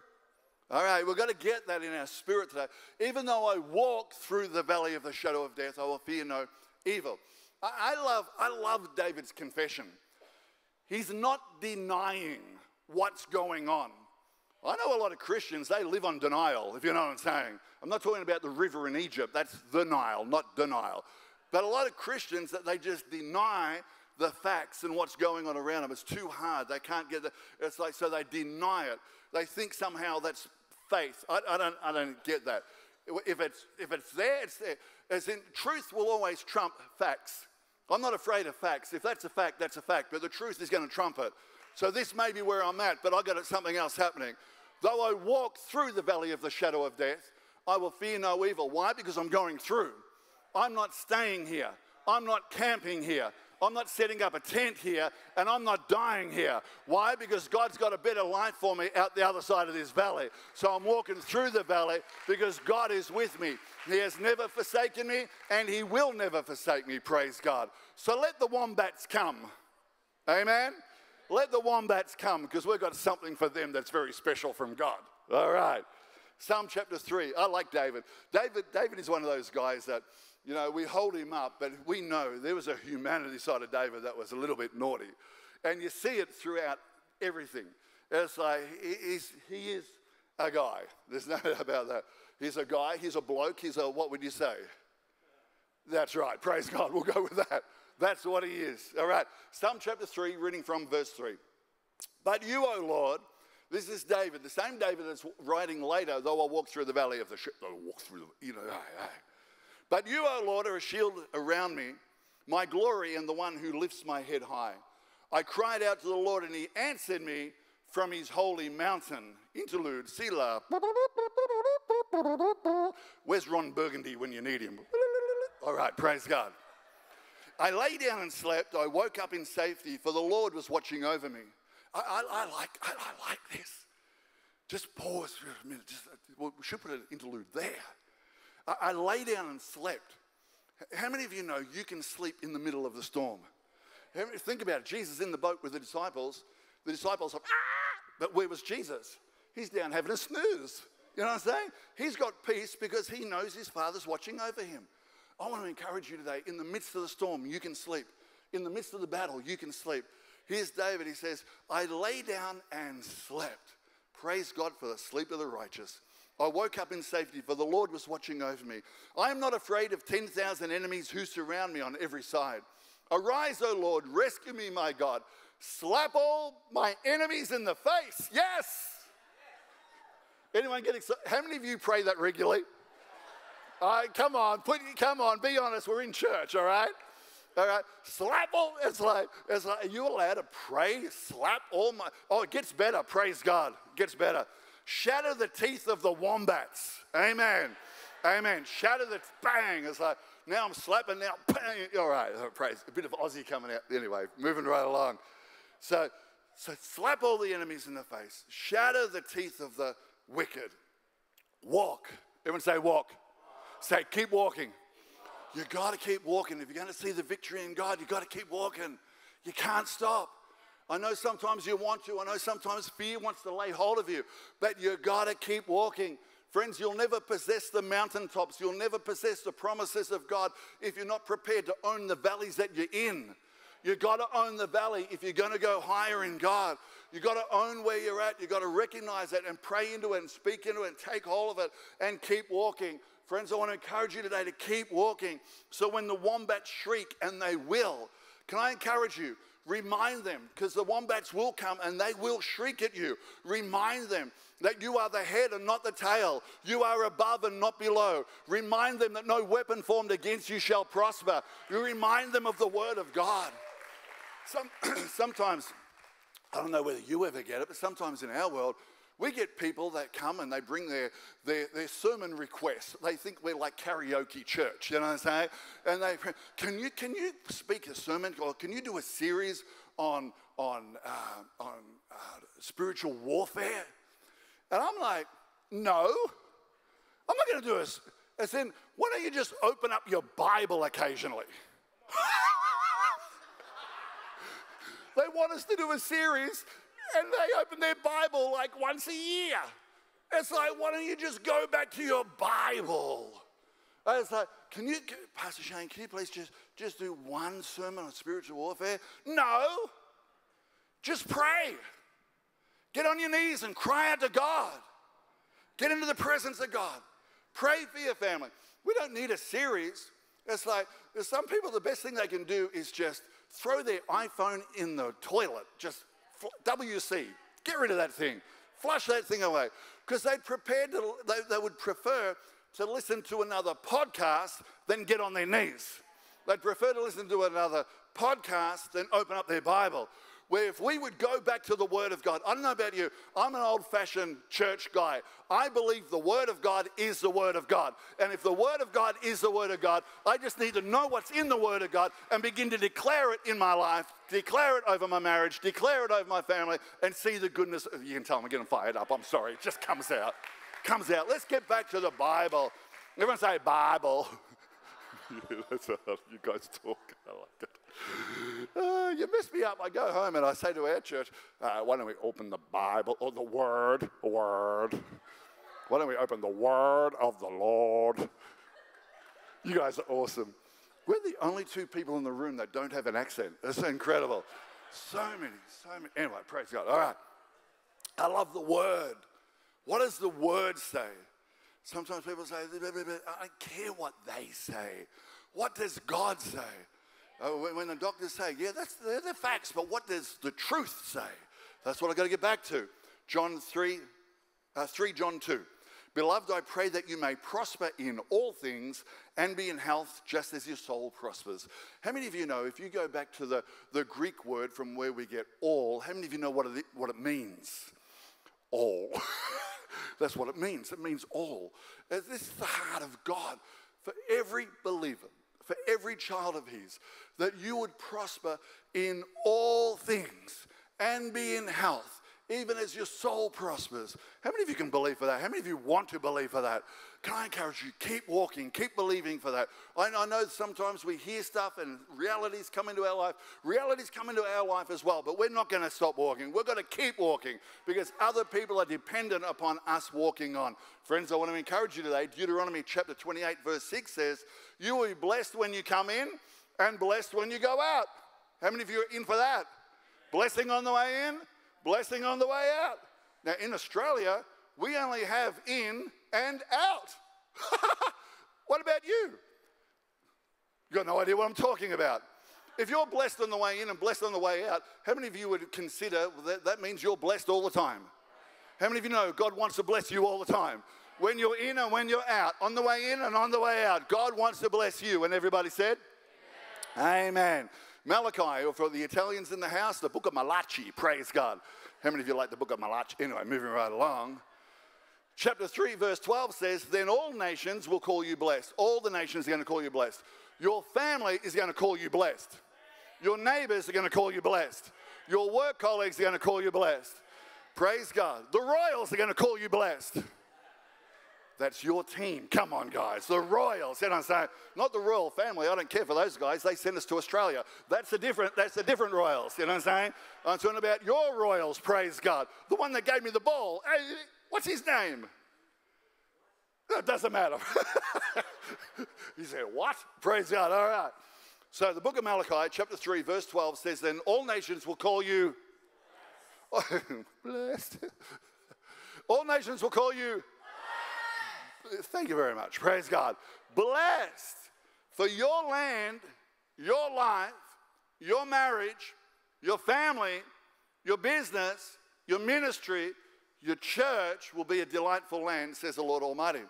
All right, we've got to get that in our spirit today. Even though I walk through the valley of the shadow of death, I will fear no evil. I, I love, I love David's confession. He's not denying what's going on. I know a lot of Christians, they live on denial, if you know what I'm saying. I'm not talking about the river in Egypt, that's the Nile, not denial. But a lot of Christians that they just deny the facts and what's going on around them. It's too hard. They can't get it. It's like, so they deny it. They think somehow that's faith. I, I, don't, I don't get that. If it's, if it's there, it's there. As in, truth will always trump facts. I'm not afraid of facts. If that's a fact, that's a fact. But the truth is going to trump it. So this may be where I'm at, but I've got something else happening. Though I walk through the valley of the shadow of death, I will fear no evil. Why? Because I'm going through. I'm not staying here. I'm not camping here. I'm not setting up a tent here and I'm not dying here. Why? Because God's got a better life for me out the other side of this valley. So I'm walking through the valley because God is with me. He has never forsaken me and He will never forsake me, praise God. So let the wombats come. Amen. Let the wombats come because we've got something for them that's very special from God. All right. Psalm chapter 3. I like David. David, David is one of those guys that, you know, we hold him up, but we know there was a humanity side of David that was a little bit naughty. And you see it throughout everything. It's like he is a guy. There's no doubt about that. He's a guy, he's a bloke, he's a, what would you say? That's right. Praise God. We'll go with that. That's what he is. All right. Psalm chapter 3, reading from verse 3. But you, O Lord, this is David, the same David that's writing later, though I walk through the valley of the shadow, I walk through, the, you know, aye, aye. But you, O Lord, are a shield around me, my glory, and the one who lifts my head high. I cried out to the Lord, and he answered me from his holy mountain. Interlude, Selah. Where's Ron Burgundy when you need him? All right, praise God. I lay down and slept. I woke up in safety, for the Lord was watching over me. I, I, I like, I, I, like this. Just pause for a minute. Just, we should put an interlude there. I, I lay down and slept. How many of you know you can sleep in the middle of the storm? Think about it. Jesus in the boat with the disciples. The disciples are, ah! but where was Jesus? He's down having a snooze. You know what I'm saying? He's got peace because he knows his father's watching over him. I want to encourage you today in the midst of the storm, you can sleep. In the midst of the battle, you can sleep. Here's David. He says, I lay down and slept. Praise God for the sleep of the righteous. I woke up in safety, for the Lord was watching over me. I am not afraid of 10,000 enemies who surround me on every side. Arise, O Lord, rescue me, my God. Slap all my enemies in the face. Yes. Anyone get excited? How many of you pray that regularly? All right, come on, put, come on, be honest. We're in church, all right? All right, slap all. It's like, it's like, are you allowed to pray? Slap all my. Oh, it gets better. Praise God. It gets better. Shatter the teeth of the wombats. Amen. Amen. Shatter the bang. It's like now I'm slapping. Now bang. All right. Oh, praise. A bit of Aussie coming out. Anyway, moving right along. So, so slap all the enemies in the face. Shatter the teeth of the wicked. Walk. Everyone say walk. Say, keep walking. You got to keep walking. If you're going to see the victory in God, you got to keep walking. You can't stop. I know sometimes you want to. I know sometimes fear wants to lay hold of you, but you got to keep walking. Friends, you'll never possess the mountaintops. You'll never possess the promises of God if you're not prepared to own the valleys that you're in. You've got to own the valley if you're going to go higher in God. You've got to own where you're at. You've got to recognize it and pray into it and speak into it and take hold of it and keep walking. Friends, I want to encourage you today to keep walking. So when the wombats shriek, and they will, can I encourage you? Remind them, because the wombats will come and they will shriek at you. Remind them that you are the head and not the tail. You are above and not below. Remind them that no weapon formed against you shall prosper. You remind them of the word of God. Some, sometimes, I don't know whether you ever get it, but sometimes in our world, we get people that come and they bring their, their, their sermon requests. They think we're like karaoke church, you know what I'm saying? And they, can you, can you speak a sermon or can you do a series on, on, uh, on uh, spiritual warfare? And I'm like, no, I'm not going to do this. As in, why don't you just open up your Bible occasionally? they want us to do a series and they open their Bible like once a year. It's like, why don't you just go back to your Bible? And it's like, can you, can, Pastor Shane, can you please just, just do one sermon on spiritual warfare? No. Just pray. Get on your knees and cry out to God. Get into the presence of God. Pray for your family. We don't need a series. It's like, there's some people, the best thing they can do is just throw their iPhone in the toilet. Just WC, get rid of that thing. Flush that thing away. Because they'd prepared to, they, they would prefer to listen to another podcast than get on their knees. They'd prefer to listen to another podcast than open up their Bible where if we would go back to the Word of God, I don't know about you, I'm an old fashioned church guy. I believe the Word of God is the Word of God. And if the Word of God is the Word of God, I just need to know what's in the Word of God and begin to declare it in my life, declare it over my marriage, declare it over my family, and see the goodness. You can tell I'm getting fired up. I'm sorry. It just comes out. Comes out. Let's get back to the Bible. Everyone say Bible. yeah, that's how you guys talk. I like it. Uh, you mess me up. I go home and I say to our church, uh, why don't we open the Bible or the Word? Word. Why don't we open the Word of the Lord? You guys are awesome. We're the only two people in the room that don't have an accent. It's incredible. So many, so many. Anyway, praise God. All right. I love the Word. What does the word say? Sometimes people say, I don't care what they say. What does God say? Uh, when, when the doctors say, yeah, that's they're the facts, but what does the truth say? That's what I've got to get back to. John 3, uh, 3 John 2. Beloved, I pray that you may prosper in all things and be in health just as your soul prospers. How many of you know, if you go back to the, the Greek word from where we get all, how many of you know what it, what it means? All. That's what it means. It means all. This is the heart of God for every believer, for every child of His, that you would prosper in all things and be in health even as your soul prospers. How many of you can believe for that? How many of you want to believe for that? Can I encourage you? Keep walking, keep believing for that. I, I know sometimes we hear stuff and realities come into our life. Realities come into our life as well, but we're not going to stop walking. We're going to keep walking because other people are dependent upon us walking on. Friends, I want to encourage you today. Deuteronomy chapter 28, verse 6 says, You will be blessed when you come in and blessed when you go out. How many of you are in for that? Blessing on the way in, blessing on the way out. Now, in Australia, we only have in and out. what about you? You got no idea what I'm talking about. If you're blessed on the way in and blessed on the way out, how many of you would consider that that means you're blessed all the time? How many of you know God wants to bless you all the time? When you're in and when you're out, on the way in and on the way out, God wants to bless you. And everybody said, Amen. Amen. Malachi, or for the Italians in the house, the book of Malachi, praise God. How many of you like the book of Malachi? Anyway, moving right along. Chapter 3, verse 12 says, Then all nations will call you blessed. All the nations are going to call you blessed. Your family is going to call you blessed. Your neighbors are going to call you blessed. Your work colleagues are going to call you blessed. Praise God. The royals are going to call you blessed. That's your team. Come on, guys. The Royals. You know what I'm saying? Not the royal family. I don't care for those guys. They sent us to Australia. That's a different, that's a different Royals. You know what I'm saying? I'm talking about your Royals, praise God. The one that gave me the ball. What's his name? It doesn't matter. he said, What? Praise God. All right. So the book of Malachi, chapter 3, verse 12 says, Then all nations will call you blessed. all nations will call you Thank you very much. Praise God. Blessed for your land, your life, your marriage, your family, your business, your ministry, your church will be a delightful land, says the Lord Almighty.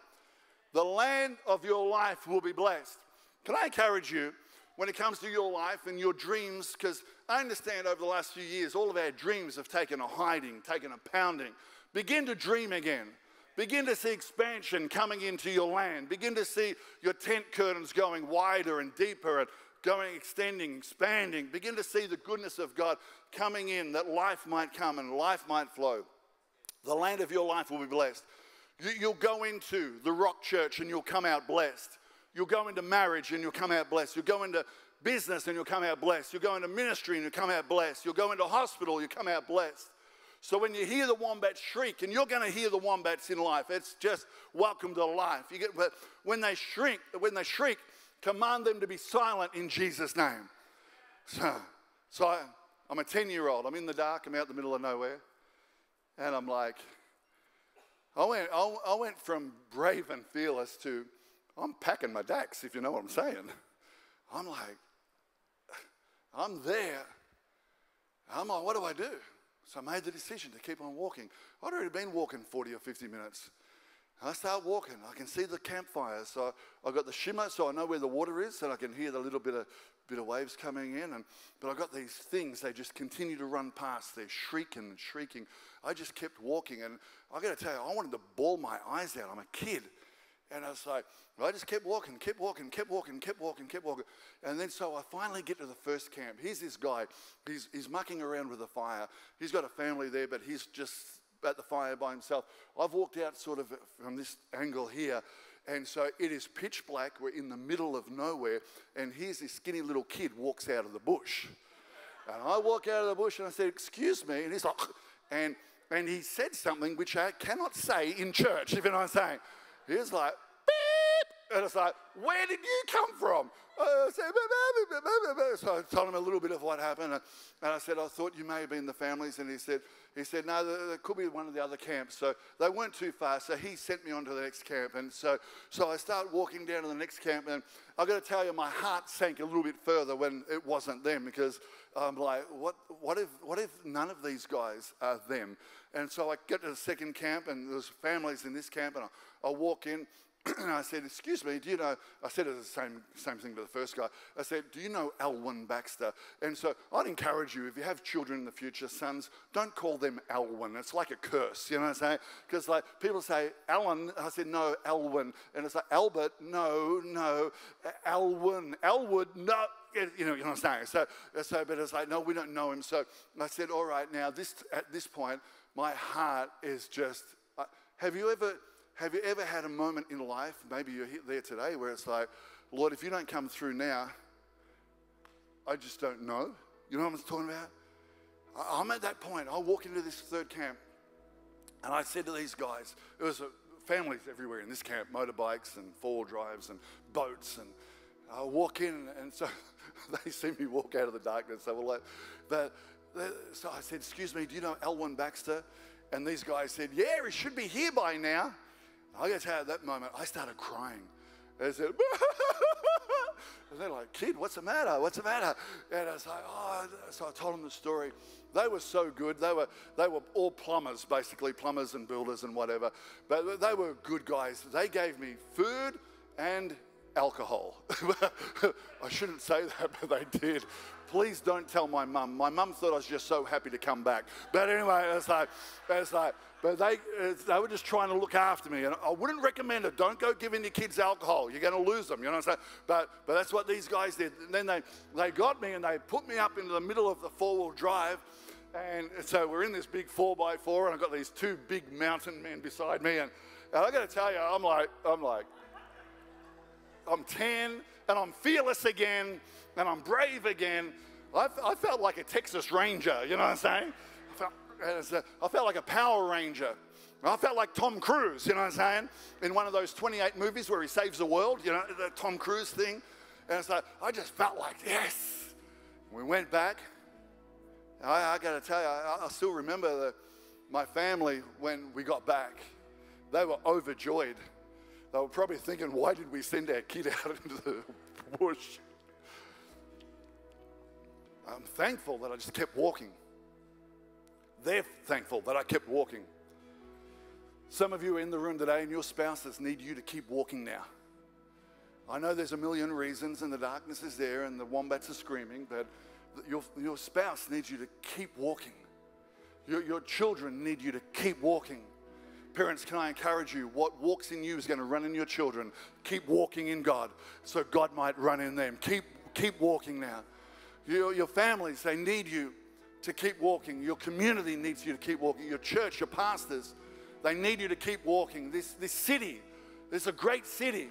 The land of your life will be blessed. Can I encourage you when it comes to your life and your dreams? Because I understand over the last few years, all of our dreams have taken a hiding, taken a pounding. Begin to dream again. Begin to see expansion coming into your land. Begin to see your tent curtains going wider and deeper and going, extending, expanding. Begin to see the goodness of God coming in that life might come and life might flow. The land of your life will be blessed. You'll go into the rock church and you'll come out blessed. You'll go into marriage and you'll come out blessed. You'll go into business and you'll come out blessed. You'll go into ministry and you'll come out blessed. You'll go into hospital, you'll come out blessed. So when you hear the wombat shriek, and you're going to hear the wombats in life, it's just welcome to life. You get, but when they shriek, when they shriek, command them to be silent in Jesus' name. So, so I, I'm a 10 year old. I'm in the dark. I'm out in the middle of nowhere. And I'm like, I went, I, went from brave and fearless to I'm packing my decks, if you know what I'm saying. I'm like, I'm there. I'm like, what do I do? So I made the decision to keep on walking. I'd already been walking 40 or 50 minutes. I start walking. I can see the campfire. So I've got the shimmer, so I know where the water is, and I can hear the little bit of, bit of waves coming in. And, but I've got these things, they just continue to run past. They're shrieking and shrieking. I just kept walking. And I've got to tell you, I wanted to bawl my eyes out. I'm a kid. And I was like, I just kept walking, kept walking, kept walking, kept walking, kept walking. And then so I finally get to the first camp. Here's this guy. He's, he's mucking around with a fire. He's got a family there, but he's just at the fire by himself. I've walked out sort of from this angle here. And so it is pitch black. We're in the middle of nowhere. And here's this skinny little kid walks out of the bush. And I walk out of the bush and I said, Excuse me. And he's like, and, and he said something which I cannot say in church, if you know what I'm saying. He was like, And it's like, where did you come from? I said, "Bah, bah, bah, bah, bah, bah." so I told him a little bit of what happened. And I said, I thought you may have been the families. And he said, he said, no, there could be one of the other camps. So they weren't too far. So he sent me on to the next camp. And so, so I started walking down to the next camp. And I've got to tell you, my heart sank a little bit further when it wasn't them because I'm like, what, what, if, what if none of these guys are them? And so I get to the second camp, and there's families in this camp, and I, I walk in, and I said, Excuse me, do you know? I said it the same, same thing to the first guy. I said, Do you know Alwyn Baxter? And so I'd encourage you, if you have children in the future, sons, don't call them Alwyn. It's like a curse, you know what I'm saying? Because like people say, Alan, I said, No, Alwyn. And it's like, Albert, no, no, Alwyn. Elwood, no. You know, you know what I'm saying? So, so, but it's like, no, we don't know him. So I said, all right, now this at this point, my heart is just. Uh, have you ever have you ever had a moment in life, maybe you're here- there today, where it's like, Lord, if you don't come through now, I just don't know. You know what I'm talking about? I'm at that point. I walk into this third camp, and I said to these guys, it was families everywhere in this camp, motorbikes and four drives and boats. And I walk in, and so they see me walk out of the darkness. They So, well, but, so I said, Excuse me, do you know Elwyn Baxter? And these guys said, Yeah, he should be here by now. I got to at that moment, I started crying. Said, and they're like, kid, what's the matter? What's the matter? And I was like, oh, so I told them the story. They were so good. They were, they were all plumbers, basically, plumbers and builders and whatever. But they were good guys. They gave me food and alcohol. I shouldn't say that, but they did. Please don't tell my mum. My mum thought I was just so happy to come back. But anyway, it's like, it's like, but they, they were just trying to look after me. And I wouldn't recommend it. Don't go giving your kids alcohol. You're going to lose them. You know what I'm saying? But, but that's what these guys did. And then they, they got me and they put me up into the middle of the four wheel drive. And so we're in this big four by four, and I've got these two big mountain men beside me. And, and I got to tell you, I'm like, I'm like, I'm 10 and I'm fearless again and I'm brave again. I, I felt like a Texas Ranger, you know what I'm saying? I felt, I felt like a Power Ranger. I felt like Tom Cruise, you know what I'm saying? In one of those 28 movies where he saves the world, you know, the Tom Cruise thing. And it's like, I just felt like, yes. We went back. I, I got to tell you, I, I still remember the, my family when we got back. They were overjoyed. They were probably thinking, why did we send our kid out into the bush? I'm thankful that I just kept walking. They're thankful that I kept walking. Some of you are in the room today and your spouses need you to keep walking now. I know there's a million reasons and the darkness is there and the wombats are screaming, but your, your spouse needs you to keep walking. Your, your children need you to keep walking. Parents, can I encourage you? What walks in you is going to run in your children. Keep walking in God so God might run in them. Keep, keep walking now. Your, your families, they need you to keep walking. Your community needs you to keep walking. Your church, your pastors, they need you to keep walking. This, this city, this is a great city.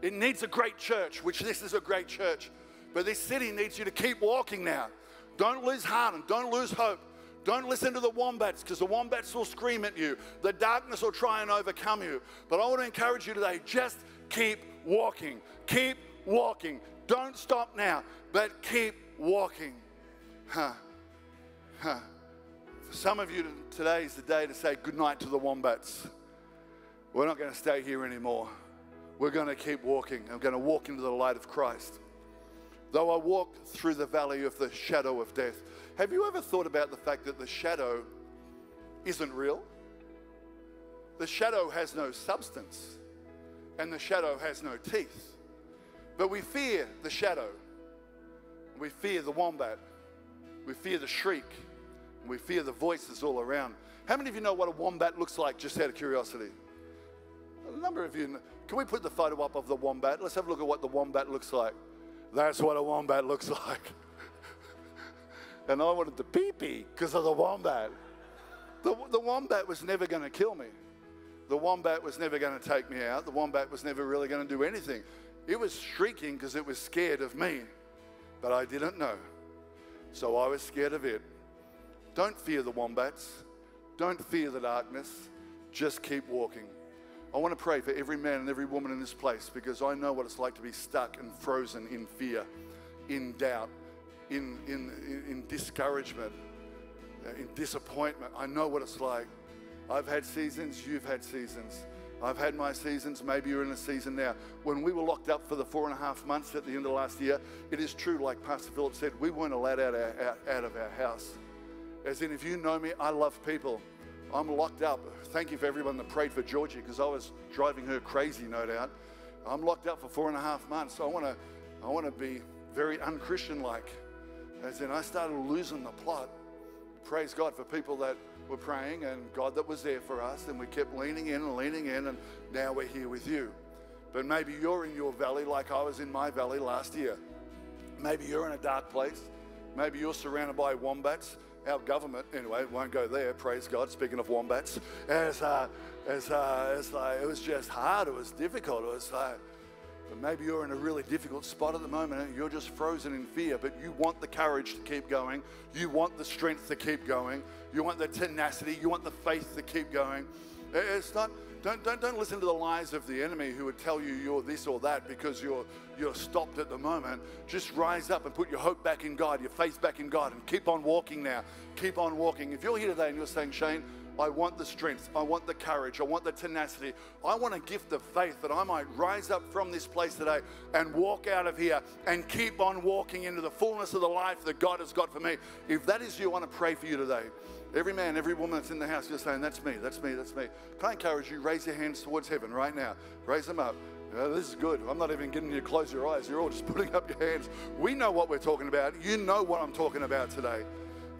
It needs a great church, which this is a great church. But this city needs you to keep walking now. Don't lose heart and don't lose hope. Don't listen to the wombats because the wombats will scream at you. The darkness will try and overcome you. But I want to encourage you today just keep walking. Keep walking. Don't stop now, but keep walking. Huh. Huh. For some of you, today is the day to say goodnight to the wombats. We're not going to stay here anymore. We're going to keep walking. I'm going to walk into the light of Christ. Though I walk through the valley of the shadow of death. Have you ever thought about the fact that the shadow isn't real? The shadow has no substance, and the shadow has no teeth. But we fear the shadow. We fear the wombat. We fear the shriek. We fear the voices all around. How many of you know what a wombat looks like, just out of curiosity? A number of you. Know. Can we put the photo up of the wombat? Let's have a look at what the wombat looks like. That's what a wombat looks like. and I wanted to pee pee because of the wombat. The, the wombat was never going to kill me. The wombat was never going to take me out. The wombat was never really going to do anything. It was shrieking because it was scared of me, but I didn't know. So I was scared of it. Don't fear the wombats. Don't fear the darkness. Just keep walking. I want to pray for every man and every woman in this place because I know what it's like to be stuck and frozen in fear, in doubt, in, in, in, discouragement, uh, in disappointment. I know what it's like. I've had seasons, you've had seasons. I've had my seasons, maybe you're in a season now. When we were locked up for the four and a half months at the end of last year, it is true, like Pastor Phillip said, we weren't allowed out, our, out, out of our house. As in, if you know me, I love people. I'm locked up. Thank you for everyone that prayed for Georgie because I was driving her crazy, no doubt. I'm locked up for four and a half months. So I want to, I want to be very unchristian-like. As in, I started losing the plot. Praise God for people that were praying and God that was there for us, and we kept leaning in and leaning in, and now we're here with you. But maybe you're in your valley like I was in my valley last year. Maybe you're in a dark place. Maybe you're surrounded by wombats our government, anyway, won't go there, praise God, speaking of wombats, as, uh, as, uh, as like, it was just hard, it was difficult, it was like, but maybe you're in a really difficult spot at the moment you're just frozen in fear, but you want the courage to keep going, you want the strength to keep going, you want the tenacity, you want the faith to keep going. It's not, don't, don't, don't listen to the lies of the enemy who would tell you you're this or that because you're, you're stopped at the moment. Just rise up and put your hope back in God, your faith back in God, and keep on walking now. Keep on walking. If you're here today and you're saying, Shane, I want the strength, I want the courage, I want the tenacity, I want a gift of faith that I might rise up from this place today and walk out of here and keep on walking into the fullness of the life that God has got for me. If that is you, I want to pray for you today. Every man, every woman that's in the house, you're saying, That's me, that's me, that's me. Can I encourage you? Raise your hands towards heaven right now. Raise them up. Uh, this is good. I'm not even getting you to close your eyes. You're all just putting up your hands. We know what we're talking about. You know what I'm talking about today.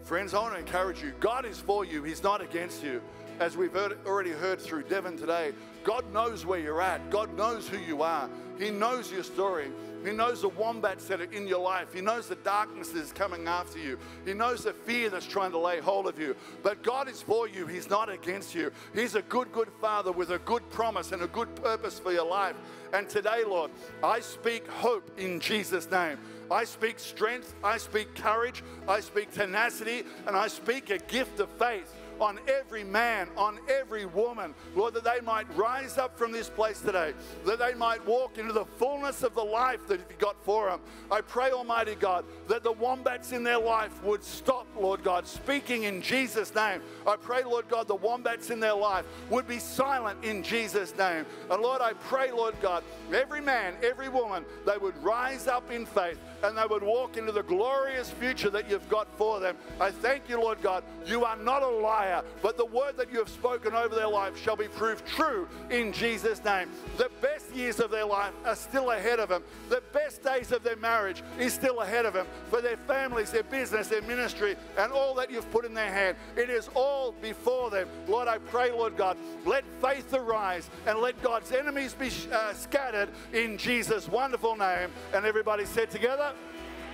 Friends, I want to encourage you. God is for you, He's not against you. As we've heard, already heard through Devon today, God knows where you're at. God knows who you are. He knows your story. He knows the wombats that are in your life. He knows the darkness that is coming after you. He knows the fear that's trying to lay hold of you. But God is for you. He's not against you. He's a good, good Father with a good promise and a good purpose for your life. And today, Lord, I speak hope in Jesus' name. I speak strength. I speak courage. I speak tenacity. And I speak a gift of faith on every man, on every woman, Lord, that they might rise up from this place today, that they might walk into the fullness of the life that you've got for them. I pray, Almighty God, that the wombats in their life would stop, Lord God, speaking in Jesus' name. I pray, Lord God, the wombats in their life would be silent in Jesus' name. And Lord, I pray, Lord God, every man, every woman, they would rise up in faith and they would walk into the glorious future that you've got for them. I thank you, Lord God. You are not a liar, but the word that you have spoken over their life shall be proved true in Jesus' name. The best years of their life are still ahead of them. The best days of their marriage is still ahead of them. For their families, their business, their ministry, and all that you've put in their hand, it is all before them. Lord, I pray, Lord God, let faith arise and let God's enemies be uh, scattered in Jesus' wonderful name. And everybody said together,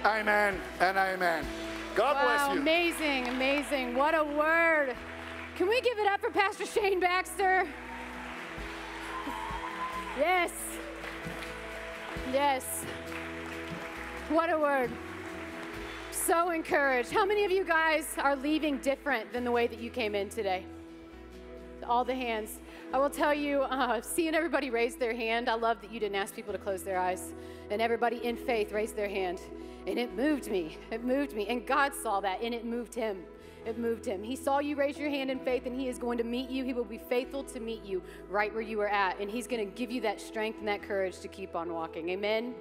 Amen and amen. God wow, bless you. Amazing, amazing. What a word. Can we give it up for Pastor Shane Baxter? Yes. Yes. What a word. So encouraged. How many of you guys are leaving different than the way that you came in today? All the hands. I will tell you, uh, seeing everybody raise their hand, I love that you didn't ask people to close their eyes. And everybody in faith raised their hand. And it moved me. It moved me. And God saw that and it moved him. It moved him. He saw you raise your hand in faith and he is going to meet you. He will be faithful to meet you right where you are at. And he's going to give you that strength and that courage to keep on walking. Amen.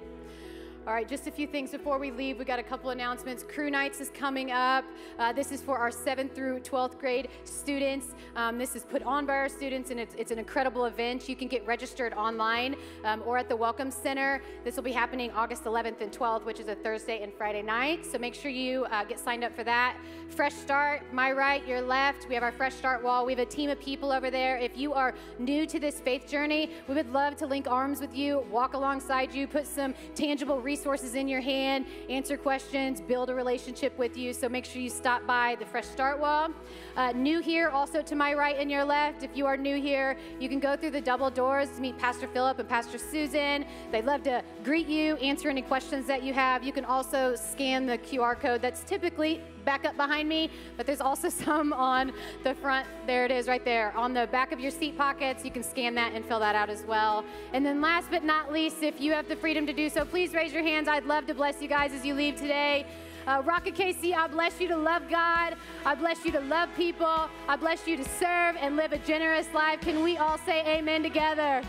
All right, just a few things before we leave. We got a couple announcements. Crew Nights is coming up. Uh, this is for our 7th through 12th grade students. Um, this is put on by our students, and it's, it's an incredible event. You can get registered online um, or at the Welcome Center. This will be happening August 11th and 12th, which is a Thursday and Friday night. So make sure you uh, get signed up for that. Fresh Start, my right, your left. We have our Fresh Start wall. We have a team of people over there. If you are new to this faith journey, we would love to link arms with you, walk alongside you, put some tangible resources in your hand, answer questions, build a relationship with you. So make sure you stop by the Fresh Start Wall. Uh, new here, also to my right and your left, if you are new here, you can go through the double doors to meet Pastor Phillip and Pastor Susan. They'd love to greet you, answer any questions that you have. You can also scan the QR code that's typically back up behind me, but there's also some on the front. There it is right there. On the back of your seat pockets, you can scan that and fill that out as well. And then last but not least, if you have the freedom to do so, please raise your hands. I'd love to bless you guys as you leave today. Uh, Rock of KC, I bless you to love God. I bless you to love people. I bless you to serve and live a generous life. Can we all say amen together?